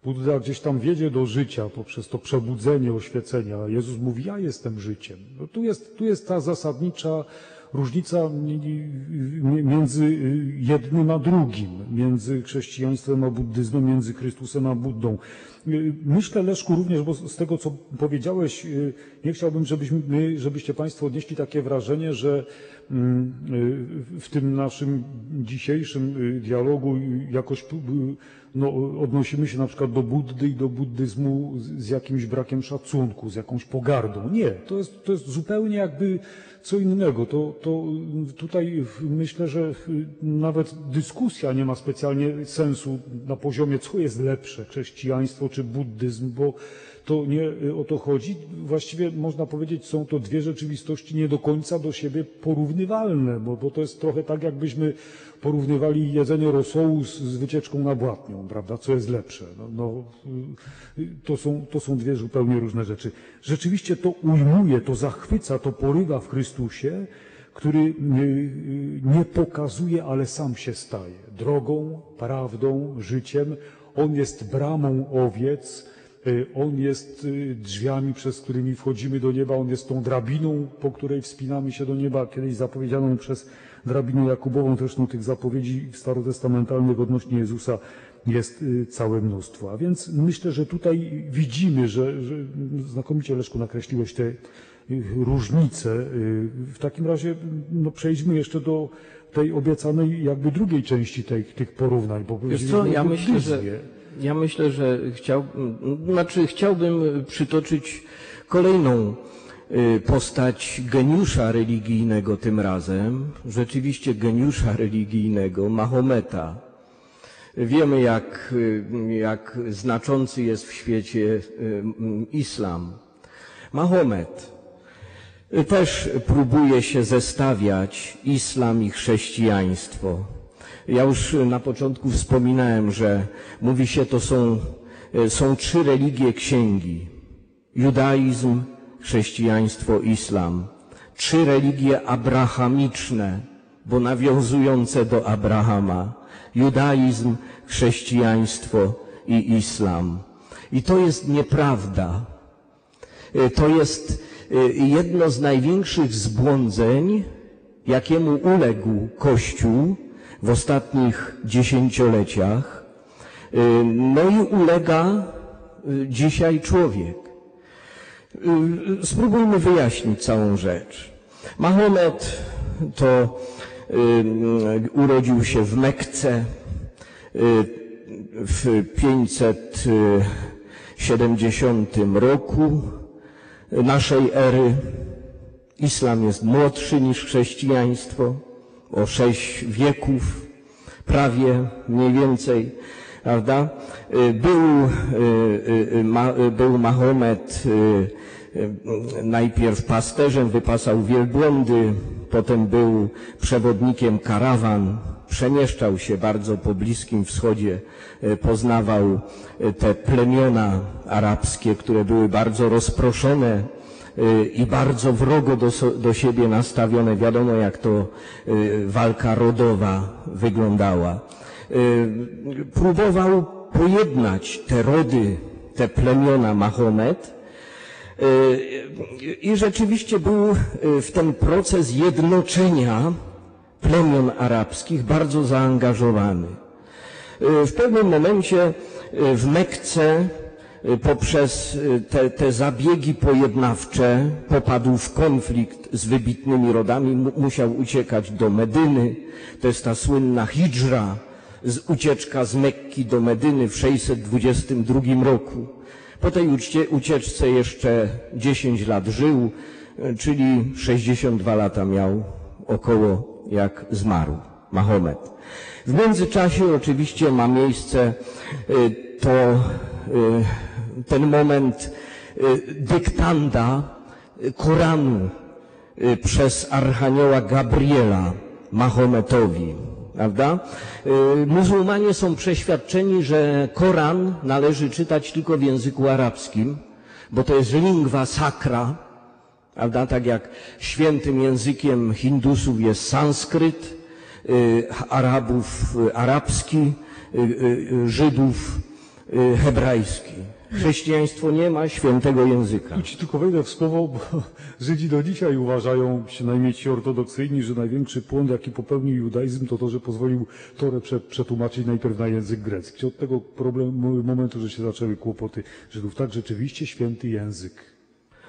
Budda gdzieś tam wiedzie do życia poprzez to przebudzenie, oświecenia. Jezus mówi, ja jestem życiem. No tu, jest, tu jest ta zasadnicza różnica między jednym a drugim, między chrześcijaństwem a buddyzmem, między Chrystusem a Buddą. Myślę, Leszku, również, bo z tego, co powiedziałeś, nie chciałbym, żebyśmy, żebyście Państwo odnieśli takie wrażenie, że mm, w tym naszym dzisiejszym dialogu jakoś no, odnosimy się na przykład do Buddy i do buddyzmu z jakimś brakiem szacunku, z jakąś pogardą. Nie, to jest, to jest zupełnie jakby co innego. To, to tutaj myślę, że nawet dyskusja nie ma specjalnie sensu na poziomie, co jest lepsze, chrześcijaństwo czy buddyzm, bo to nie o to chodzi. Właściwie można powiedzieć, są to dwie rzeczywistości nie do końca do siebie porównywalne, bo, bo to jest trochę tak, jakbyśmy porównywali jedzenie rosołu z, z wycieczką na Błatnią, prawda? Co jest lepsze? No, no, to, są, to są dwie zupełnie różne rzeczy. Rzeczywiście to ujmuje, to zachwyca, to porywa w Chrystusie, który nie pokazuje, ale sam się staje. Drogą, prawdą, życiem. On jest bramą owiec, y, on jest y, drzwiami, przez którymi wchodzimy do nieba, on jest tą drabiną, po której wspinamy się do nieba, kiedyś zapowiedzianą przez drabinę Jakubową, zresztą tych zapowiedzi starotestamentalnych odnośnie Jezusa jest y, całe mnóstwo. A więc myślę, że tutaj widzimy, że, że znakomicie Leszku nakreśliłeś te y, różnice. Y, w takim razie no, przejdźmy jeszcze do tej obiecanej jakby drugiej części tej, tych porównań. Bo Wiesz co, ja myślę, że, ja myślę, że chciał, znaczy chciałbym przytoczyć kolejną Y, postać geniusza religijnego tym razem, rzeczywiście geniusza religijnego, Mahometa. Wiemy, jak, y, jak znaczący jest w świecie y, islam. Mahomet też próbuje się zestawiać islam i chrześcijaństwo. Ja już na początku wspominałem, że mówi się, to są, są trzy religie księgi. Judaizm, chrześcijaństwo, islam. Trzy religie abrahamiczne, bo nawiązujące do Abrahama. Judaizm, chrześcijaństwo i islam. I to jest nieprawda. Y, To jest y, jedno z największych zbłądzeń, jakiemu uległ Kościół w ostatnich dziesięcioleciach. Y, No i ulega y, dzisiaj człowiek. Y, Spróbujmy wyjaśnić całą rzecz. Mahomet to urodził się w Mekce w 570 roku naszej ery. Islam jest młodszy niż chrześcijaństwo, o sześć wieków, prawie mniej więcej, prawda? Y, Był, y, y, był Mahomet najpierw pasterzem, wypasał wielbłądy, potem był przewodnikiem karawan, przemieszczał się bardzo po Bliskim Wschodzie, poznawał te plemiona arabskie, które były bardzo rozproszone, i bardzo wrogo do, do siebie nastawione. Wiadomo, jak to y, walka rodowa wyglądała. Y, Próbował pojednać te rody, te plemiona Mahomet y, i rzeczywiście był w ten proces jednoczenia plemion arabskich bardzo zaangażowany. W pewnym momencie w Mekce poprzez y, te, te zabiegi pojednawcze popadł w konflikt z wybitnymi rodami, mu- musiał uciekać do Medyny. To jest ta słynna hidżra, z, ucieczka z Mekki do Medyny w 622 roku. Po tej ucie, ucieczce jeszcze 10 lat żył, y, czyli 62 lata miał około jak zmarł Mahomet. W międzyczasie oczywiście ma miejsce y, to, y, ten moment y, dyktanda y, Koranu y, przez Archanioła Gabriela Mahometowi. Prawda? Muzułmanie są przeświadczeni, że Koran należy czytać tylko w języku arabskim, bo to jest lingua sacra, Prawda? Tak jak świętym językiem Hindusów jest sanskryt, Arabów arabski, Żydów hebrajski. Chrześcijaństwo nie ma świętego języka. Tu ci tylko wejdę w słowo, bo Żydzi do dzisiaj uważają, przynajmniej ci ortodoksyjni, że największy błąd, jaki popełnił judaizm, to to, że pozwolił Torę prze, przetłumaczyć najpierw na język grecki. Od tego problemu, momentu, że się zaczęły kłopoty Żydów. Tak, rzeczywiście święty język.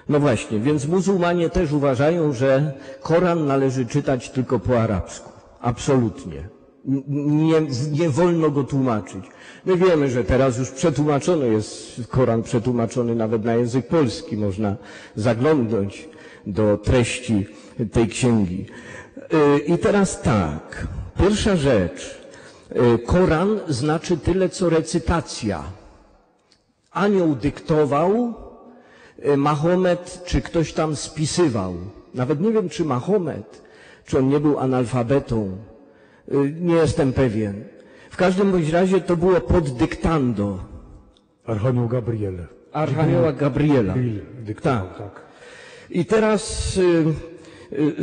No właśnie, więc muzułmanie też uważają, że Koran należy czytać tylko po arabsku. Absolutnie. Nie, nie wolno go tłumaczyć. My wiemy, że teraz już przetłumaczony jest Koran, przetłumaczony nawet na język polski. Można zaglądnąć do treści tej księgi. Y, I teraz tak. Pierwsza rzecz. Y, Koran znaczy tyle, co recytacja. Anioł dyktował, y, Mahomet, czy ktoś tam spisywał. Nawet nie wiem, czy Mahomet, czy on nie był analfabetą. Y, Nie jestem pewien. W każdym bądź razie to było pod dyktando Archanioł Gabriele. Archanioła Gabriela. Gabriel dyktował, Tak. tak. I teraz y,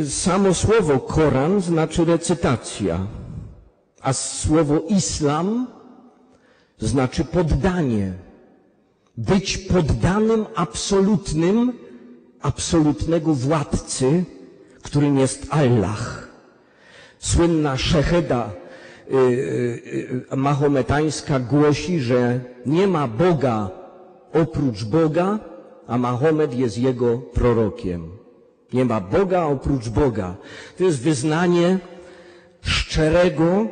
y, samo słowo Koran znaczy recytacja, a słowo islam znaczy poddanie. Być poddanym absolutnym, absolutnego władcy, którym jest Allah. Słynna szecheda y, y, y, mahometańska głosi, że nie ma Boga oprócz Boga, a Mahomet jest jego prorokiem. Nie ma Boga oprócz Boga. To jest wyznanie szczerego,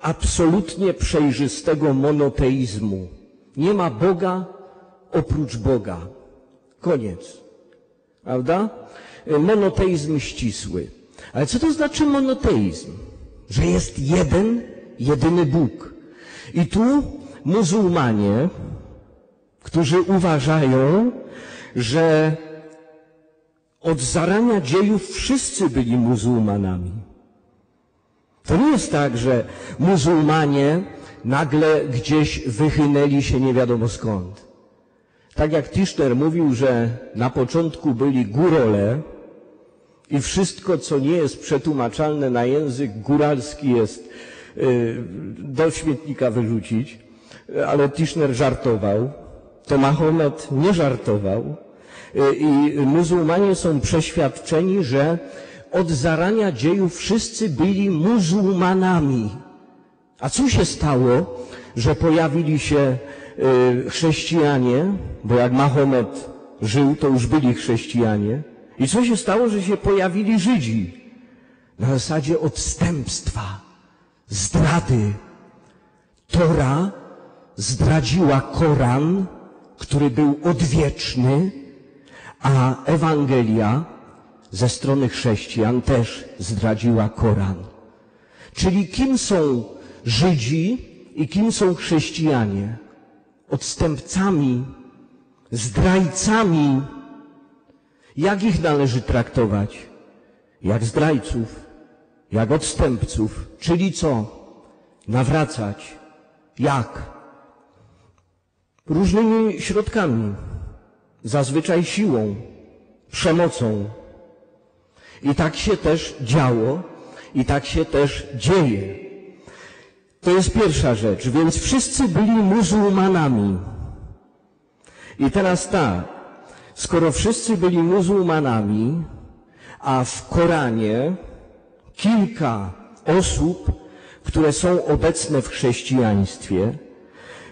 absolutnie przejrzystego monoteizmu. Nie ma Boga oprócz Boga. Koniec. Prawda? Monoteizm ścisły. Ale co to znaczy monoteizm? Że jest jeden, jedyny Bóg. I tu muzułmanie, którzy uważają, że od zarania dziejów wszyscy byli muzułmanami. To nie jest tak, że muzułmanie nagle gdzieś wychynęli się nie wiadomo skąd. Tak jak Tischner mówił, że na początku byli górole i wszystko, co nie jest przetłumaczalne na język góralski jest y, do śmietnika wyrzucić, ale Tischner żartował, to Mahomet nie żartował y, i muzułmanie są przeświadczeni, że od zarania dziejów wszyscy byli muzułmanami. A co się stało, że pojawili się y, chrześcijanie, bo jak Mahomet żył, to już byli chrześcijanie. I co się stało, że się pojawili Żydzi? Na zasadzie odstępstwa, zdrady. Tora zdradziła Koran, który był odwieczny, a Ewangelia ze strony chrześcijan też zdradziła Koran. Czyli kim są Żydzi i kim są chrześcijanie? Odstępcami, zdrajcami. Jak ich należy traktować? Jak zdrajców, jak odstępców. Czyli co? Nawracać. Jak? Różnymi środkami. Zazwyczaj siłą, przemocą. I tak się też działo i tak się też dzieje. To jest pierwsza rzecz. Więc wszyscy byli muzułmanami. I teraz tak, skoro wszyscy byli muzułmanami, a w Koranie kilka osób, które są obecne w chrześcijaństwie,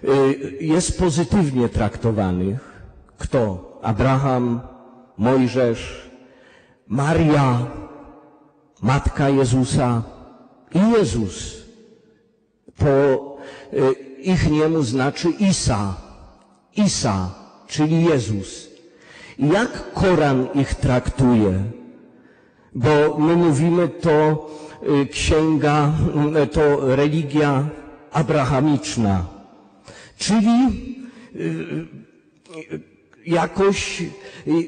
y, jest pozytywnie traktowanych. Kto? Abraham, Mojżesz, Maria, Matka Jezusa i Jezus. Po y, ich niemu znaczy Isa. Isa, czyli Jezus. Jak Koran ich traktuje? Bo my mówimy to y, księga, y, to religia abrahamiczna. Czyli jakoś,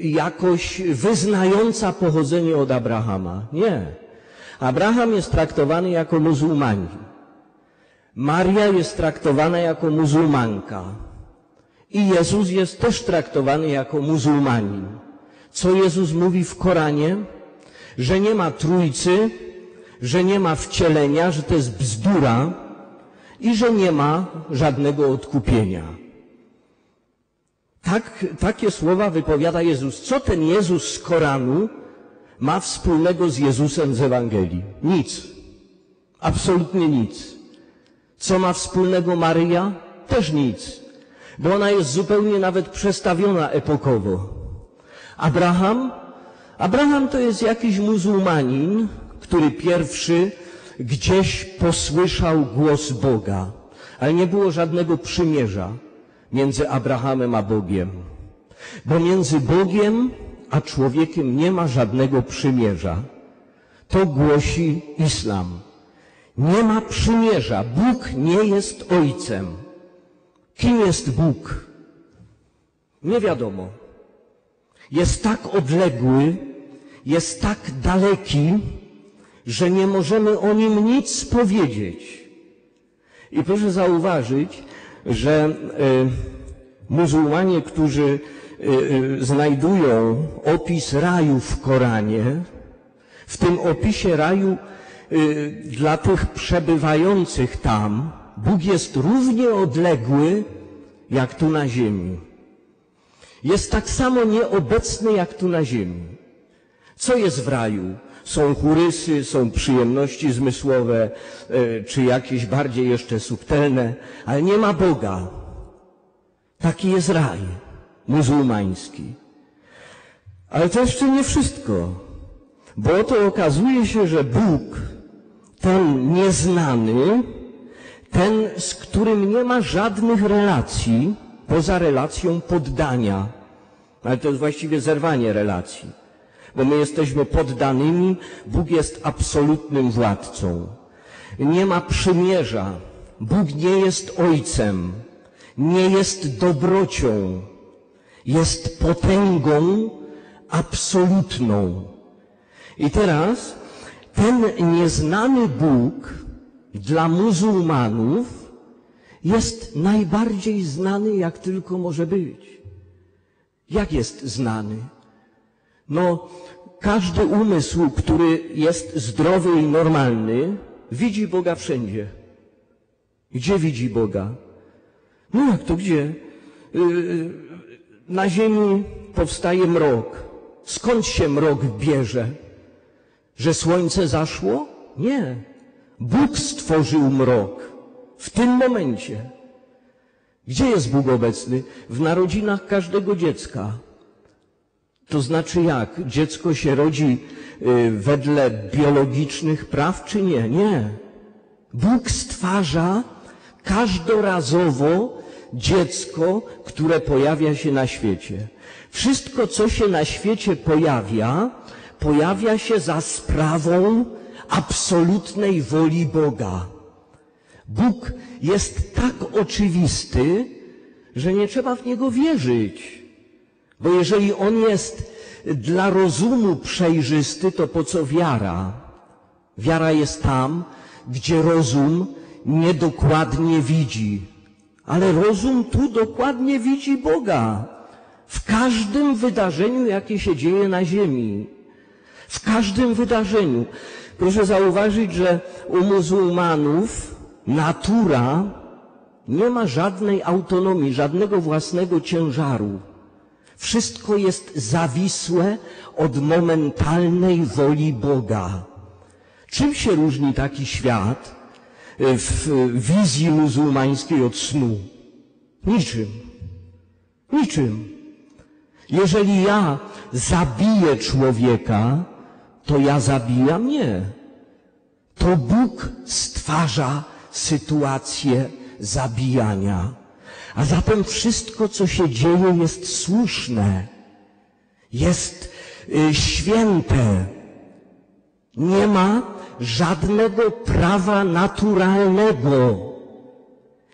jakoś wyznająca pochodzenie od Abrahama. Nie. Abraham jest traktowany jako muzułmanin. Maria jest traktowana jako muzułmanka. I Jezus jest też traktowany jako muzułmanin. Co Jezus mówi w Koranie? Że nie ma trójcy, że nie ma wcielenia, że to jest bzdura i że nie ma żadnego odkupienia. Tak, takie słowa wypowiada Jezus. Co ten Jezus z Koranu ma wspólnego z Jezusem z Ewangelii? Nic. Absolutnie nic. Co ma wspólnego Maryja? Też nic. Bo ona jest zupełnie nawet przestawiona epokowo. Abraham? Abraham to jest jakiś muzułmanin, który pierwszy gdzieś posłyszał głos Boga, ale nie było żadnego przymierza między Abrahamem a Bogiem. Bo między Bogiem a człowiekiem nie ma żadnego przymierza. To głosi islam. Nie ma przymierza. Bóg nie jest ojcem. Kim jest Bóg? Nie wiadomo. Jest tak odległy, jest tak daleki, że nie możemy o nim nic powiedzieć. I proszę zauważyć, że y, muzułmanie, którzy y, y, znajdują opis raju w Koranie, w tym opisie raju dla tych przebywających tam, Bóg jest równie odległy jak tu na ziemi. Jest tak samo nieobecny jak tu na ziemi. Co jest w raju? Są chórysy, są przyjemności zmysłowe, e, czy jakieś bardziej jeszcze subtelne, ale nie ma Boga. Taki jest raj muzułmański. Ale to jeszcze nie wszystko, bo oto okazuje się, że Bóg, ten nieznany, ten, z którym nie ma żadnych relacji, poza relacją poddania, ale to jest właściwie zerwanie relacji. Bo my jesteśmy poddanymi, Bóg jest absolutnym władcą. Nie ma przymierza. Bóg nie jest ojcem, nie jest dobrocią, jest potęgą absolutną. I teraz ten nieznany Bóg dla muzułmanów jest najbardziej znany, jak tylko może być. Jak jest znany? No, każdy umysł, który jest zdrowy i normalny, widzi Boga wszędzie. Gdzie widzi Boga? No jak to gdzie? Yy, na ziemi powstaje mrok. Skąd się mrok bierze? Że słońce zaszło? Nie. Bóg stworzył mrok. W tym momencie. Gdzie jest Bóg obecny? W narodzinach każdego dziecka. To znaczy jak? Dziecko się rodzi y, wedle biologicznych praw, czy nie? Nie. Bóg stwarza każdorazowo dziecko, które pojawia się na świecie. Wszystko, co się na świecie pojawia, pojawia się za sprawą absolutnej woli Boga. Bóg jest tak oczywisty, że nie trzeba w Niego wierzyć. Bo jeżeli On jest dla rozumu przejrzysty, to po co wiara? Wiara jest tam, gdzie rozum niedokładnie widzi. Ale rozum tu dokładnie widzi Boga. W każdym wydarzeniu, jakie się dzieje na ziemi. W każdym wydarzeniu. Proszę zauważyć, że u muzułmanów natura nie ma żadnej autonomii, żadnego własnego ciężaru. Wszystko jest zawisłe od momentalnej woli Boga. Czym się różni taki świat w wizji muzułmańskiej od snu? Niczym. Niczym. Jeżeli ja zabiję człowieka, to ja zabijam? Nie. To Bóg stwarza sytuację zabijania. A zatem wszystko, co się dzieje, jest słuszne, jest y, święte. Nie ma żadnego prawa naturalnego.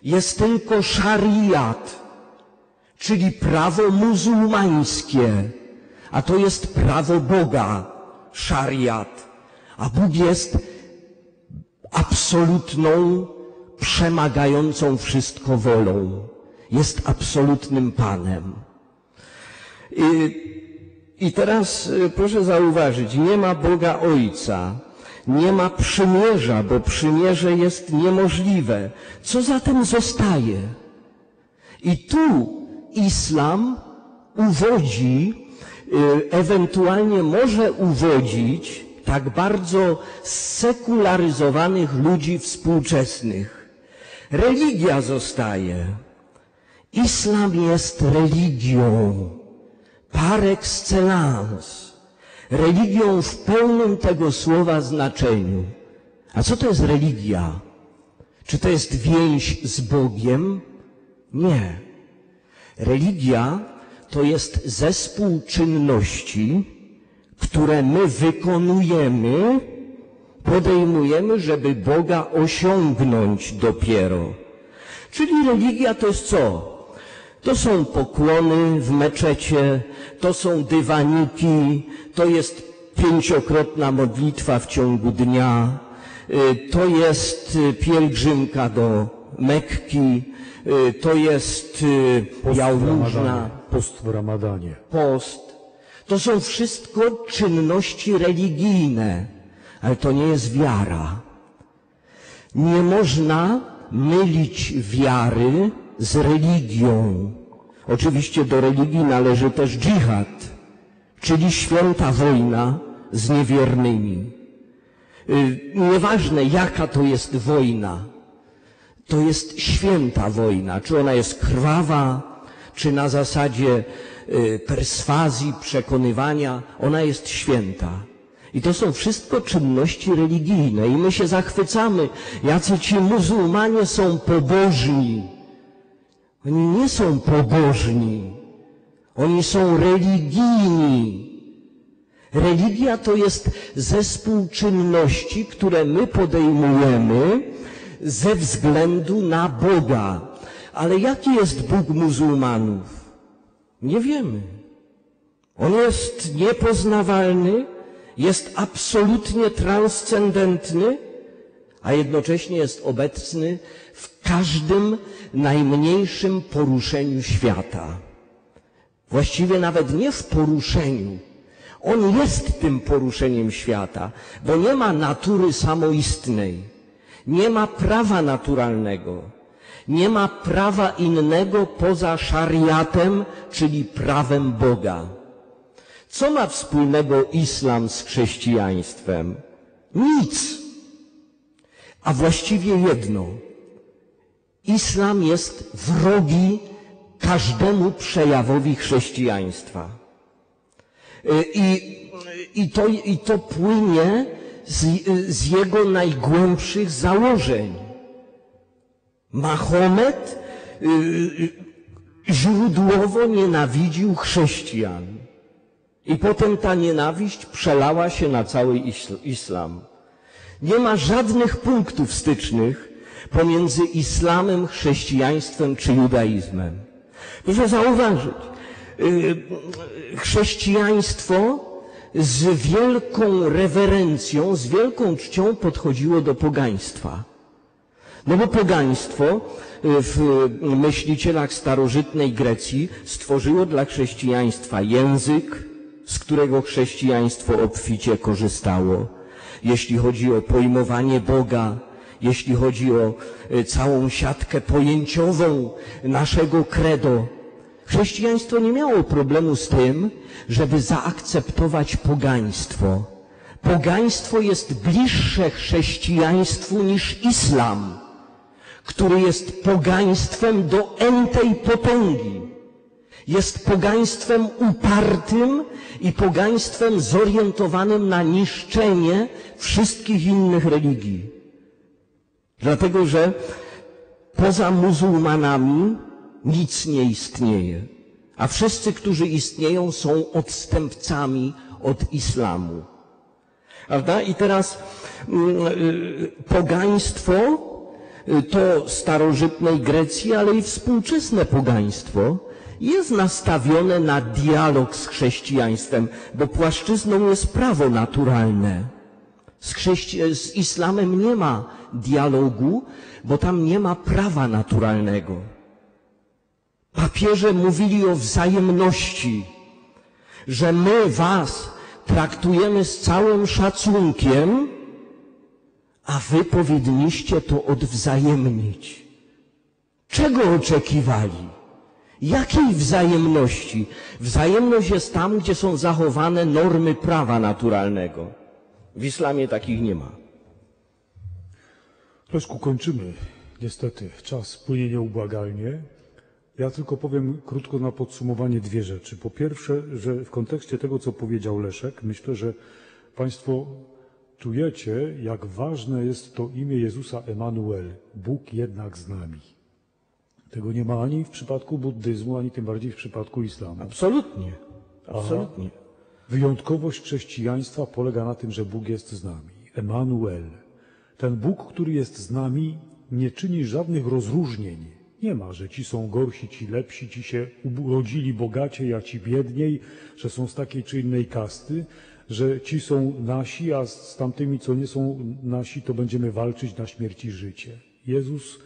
Jest tylko szariat, czyli prawo muzułmańskie, a to jest prawo Boga, szariat. A Bóg jest absolutną, przemagającą wszystko wolą. Jest absolutnym Panem. I, I teraz y, proszę zauważyć, nie ma Boga Ojca, nie ma przymierza, bo przymierze jest niemożliwe. Co zatem zostaje? I tu islam uwodzi, ewentualnie może uwodzić tak bardzo sekularyzowanych ludzi współczesnych. Religia zostaje. Islam jest religią par excellence, religią w pełnym tego słowa znaczeniu. A co to jest religia? Czy to jest więź z Bogiem? Nie. Religia to jest zespół czynności, które my wykonujemy, podejmujemy, żeby Boga osiągnąć dopiero. Czyli religia to jest co? To są pokłony w meczecie, to są dywaniki, to jest pięciokrotna modlitwa w ciągu dnia, y, to jest y, pielgrzymka do Mekki, y, to jest jałmużna. Post w Ramadanie. post. To są wszystko czynności religijne, ale to nie jest wiara. Nie można mylić wiary z religią. Oczywiście do religii należy też dżihad, czyli święta wojna z niewiernymi. Y, Nieważne jaka to jest wojna, to jest święta wojna. Czy ona jest krwawa, czy na zasadzie y, perswazji, przekonywania, ona jest święta. I to są wszystko czynności religijne. I my się zachwycamy, jacy ci muzułmanie są pobożni. Oni nie są pobożni. Oni są religijni. Religia to jest zespół czynności, które my podejmujemy ze względu na Boga. Ale jaki jest Bóg muzułmanów? Nie wiemy. On jest niepoznawalny, jest absolutnie transcendentny, a jednocześnie jest obecny w każdym najmniejszym poruszeniu świata. Właściwie nawet nie w poruszeniu. On jest tym poruszeniem świata, bo nie ma natury samoistnej, nie ma prawa naturalnego, nie ma prawa innego poza szariatem, czyli prawem Boga. Co ma wspólnego islam z chrześcijaństwem? Nic. A właściwie jedno. Islam jest wrogi każdemu przejawowi chrześcijaństwa. Y, I, i, to, i to płynie z, z jego najgłębszych założeń. Mahomet y, y, źródłowo nienawidził chrześcijan. I potem ta nienawiść przelała się na cały islam. Nie ma żadnych punktów stycznych pomiędzy islamem, chrześcijaństwem czy judaizmem. Proszę zauważyć, chrześcijaństwo z wielką rewerencją, z wielką czcią podchodziło do pogaństwa. No bo pogaństwo w myślicielach starożytnej Grecji stworzyło dla chrześcijaństwa język, z którego chrześcijaństwo obficie korzystało. Jeśli chodzi o pojmowanie Boga, jeśli chodzi o całą siatkę pojęciową naszego credo, Chrześcijaństwo nie miało problemu z tym, żeby zaakceptować pogaństwo. Pogaństwo jest bliższe chrześcijaństwu niż islam, który jest pogaństwem do entej potęgi. Jest pogaństwem upartym i pogaństwem zorientowanym na niszczenie wszystkich innych religii. Dlatego, że poza muzułmanami nic nie istnieje. A wszyscy, którzy istnieją, są odstępcami od islamu. Prawda? I teraz y, pogaństwo to starożytnej Grecji, ale i współczesne pogaństwo jest nastawione na dialog z chrześcijaństwem, bo płaszczyzną jest prawo naturalne. Z, z islamem nie ma dialogu, bo tam nie ma prawa naturalnego. Papieże mówili o wzajemności, że my was traktujemy z całym szacunkiem, a wy powinniście to odwzajemnić. Czego oczekiwali? Jakiej wzajemności? Wzajemność jest tam, gdzie są zachowane normy prawa naturalnego. W islamie takich nie ma. Leszku, kończymy. Niestety, czas płynie nieubłagalnie. Ja tylko powiem krótko na podsumowanie dwie rzeczy. Po pierwsze, że w kontekście tego, co powiedział Leszek, myślę, że Państwo czujecie, jak ważne jest to imię Jezusa Emanuel, Bóg jednak z nami. Tego nie ma ani w przypadku buddyzmu, ani tym bardziej w przypadku islamu. Absolutnie. Absolutnie. A wyjątkowość chrześcijaństwa polega na tym, że Bóg jest z nami. Emanuel. Ten Bóg, który jest z nami, nie czyni żadnych rozróżnień nie ma, że ci są gorsi, ci lepsi, ci się urodzili bogacie, a ci biedniej, że są z takiej czy innej kasty, że ci są nasi, a z tamtymi, co nie są nasi, to będziemy walczyć na śmierć i życie. Jezus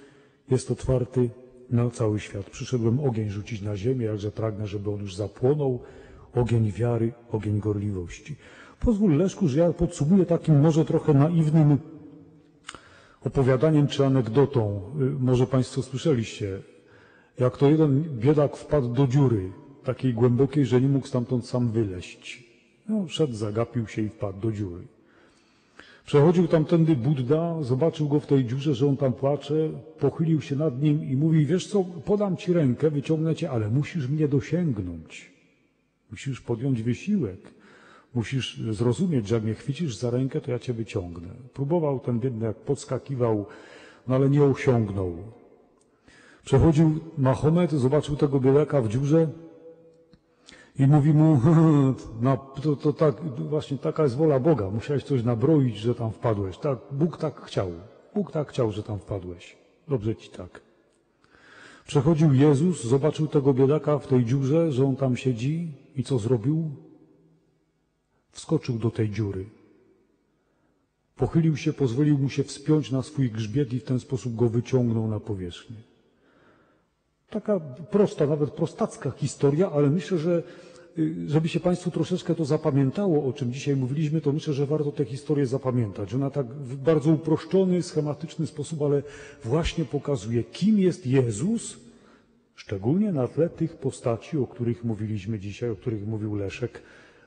jest otwarty na cały świat. Przyszedłem ogień rzucić na ziemię, jakże pragnę, żeby on już zapłonął. Ogień wiary, ogień gorliwości. Pozwól Leszku, że ja podsumuję takim może trochę naiwnym opowiadaniem czy anegdotą. Y, może Państwo słyszeliście, jak to jeden biedak wpadł do dziury, takiej głębokiej, że nie mógł stamtąd sam wyleść. No, szedł, zagapił się i wpadł do dziury. Przechodził tamtędy Budda, zobaczył go w tej dziurze, że on tam płacze, pochylił się nad nim i mówi, wiesz co, podam ci rękę, wyciągnę cię, ale musisz mnie dosięgnąć. Musisz podjąć wysiłek. Musisz zrozumieć, że jak mnie chwycisz za rękę, to ja cię wyciągnę. Próbował ten biedny, jak podskakiwał, no ale nie osiągnął. Przechodził Mahomet, zobaczył tego biedaka w dziurze i mówi mu, no, to, to tak, właśnie taka jest wola Boga, musiałeś coś nabroić, że tam wpadłeś. Tak, Bóg tak chciał. Bóg tak chciał, że tam wpadłeś. Dobrze ci tak. Przechodził Jezus, zobaczył tego biedaka w tej dziurze, że on tam siedzi i co zrobił? Wskoczył do tej dziury. Pochylił się, pozwolił mu się wspiąć na swój grzbiet i w ten sposób go wyciągnął na powierzchnię. Taka prosta, nawet prostacka historia, ale myślę, że y, żeby się Państwu troszeczkę to zapamiętało, o czym dzisiaj mówiliśmy, to myślę, że warto tę historię zapamiętać. Ona tak w bardzo uproszczony, schematyczny sposób, ale właśnie pokazuje, kim jest Jezus, szczególnie na tle tych postaci, o których mówiliśmy dzisiaj, o których mówił Leszek,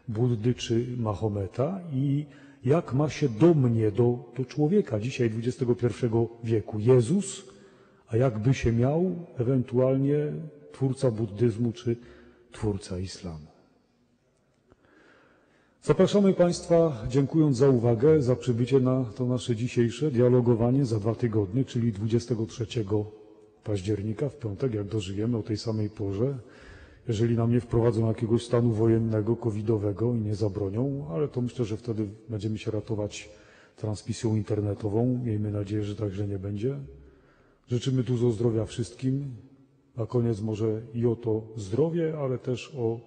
Buddy czy Mahometa i jak ma się do mnie, do, do człowieka dzisiaj XXI wieku Jezus, a jakby się miał ewentualnie twórca buddyzmu czy twórca islamu. Zapraszamy Państwa, dziękując za uwagę, za przybycie na to nasze dzisiejsze dialogowanie za dwa tygodnie, czyli 23 października, w piątek, jak dożyjemy o tej samej porze. Jeżeli nam nie wprowadzą jakiegoś stanu wojennego, covidowego i nie zabronią, ale to myślę, że wtedy będziemy się ratować transmisją internetową. Miejmy nadzieję, że także nie będzie. Życzymy dużo zdrowia wszystkim. Na koniec może i o to zdrowie, ale też o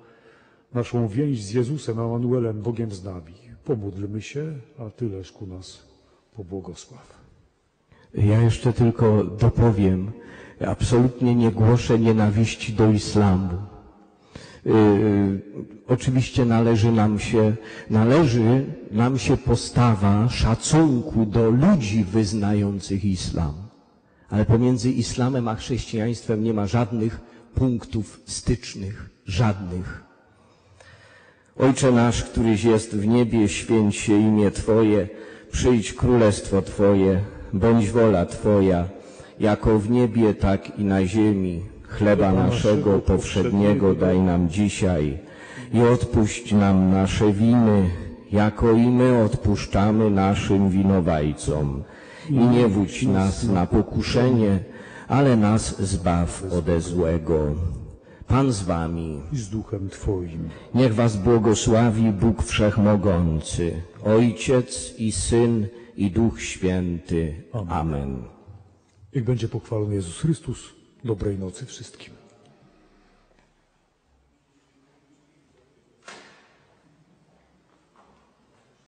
naszą więź z Jezusem, Emanuelem, Bogiem z nami. Pomódlmy się, a Ty, Leszku, nas pobłogosław. Ja jeszcze tylko dopowiem, absolutnie nie głoszę nienawiści do islamu. Yy, oczywiście należy nam się, należy nam się postawa szacunku do ludzi wyznających islam. Ale pomiędzy islamem a chrześcijaństwem nie ma żadnych punktów stycznych, żadnych. Ojcze nasz, któryś jest w niebie, święć się imię Twoje, przyjdź królestwo Twoje, bądź wola Twoja, jako w niebie, tak i na ziemi. Chleba naszego powszedniego daj nam dzisiaj i odpuść nam nasze winy, jako i my odpuszczamy naszym winowajcom. I nie wódź nas na pokuszenie, ale nas zbaw ode złego. Pan z wami. I z duchem Twoim. Niech was błogosławi Bóg Wszechmogący, Ojciec i Syn i Duch Święty. Amen. Niech będzie pochwalony Jezus Chrystus. Dobrej nocy wszystkim.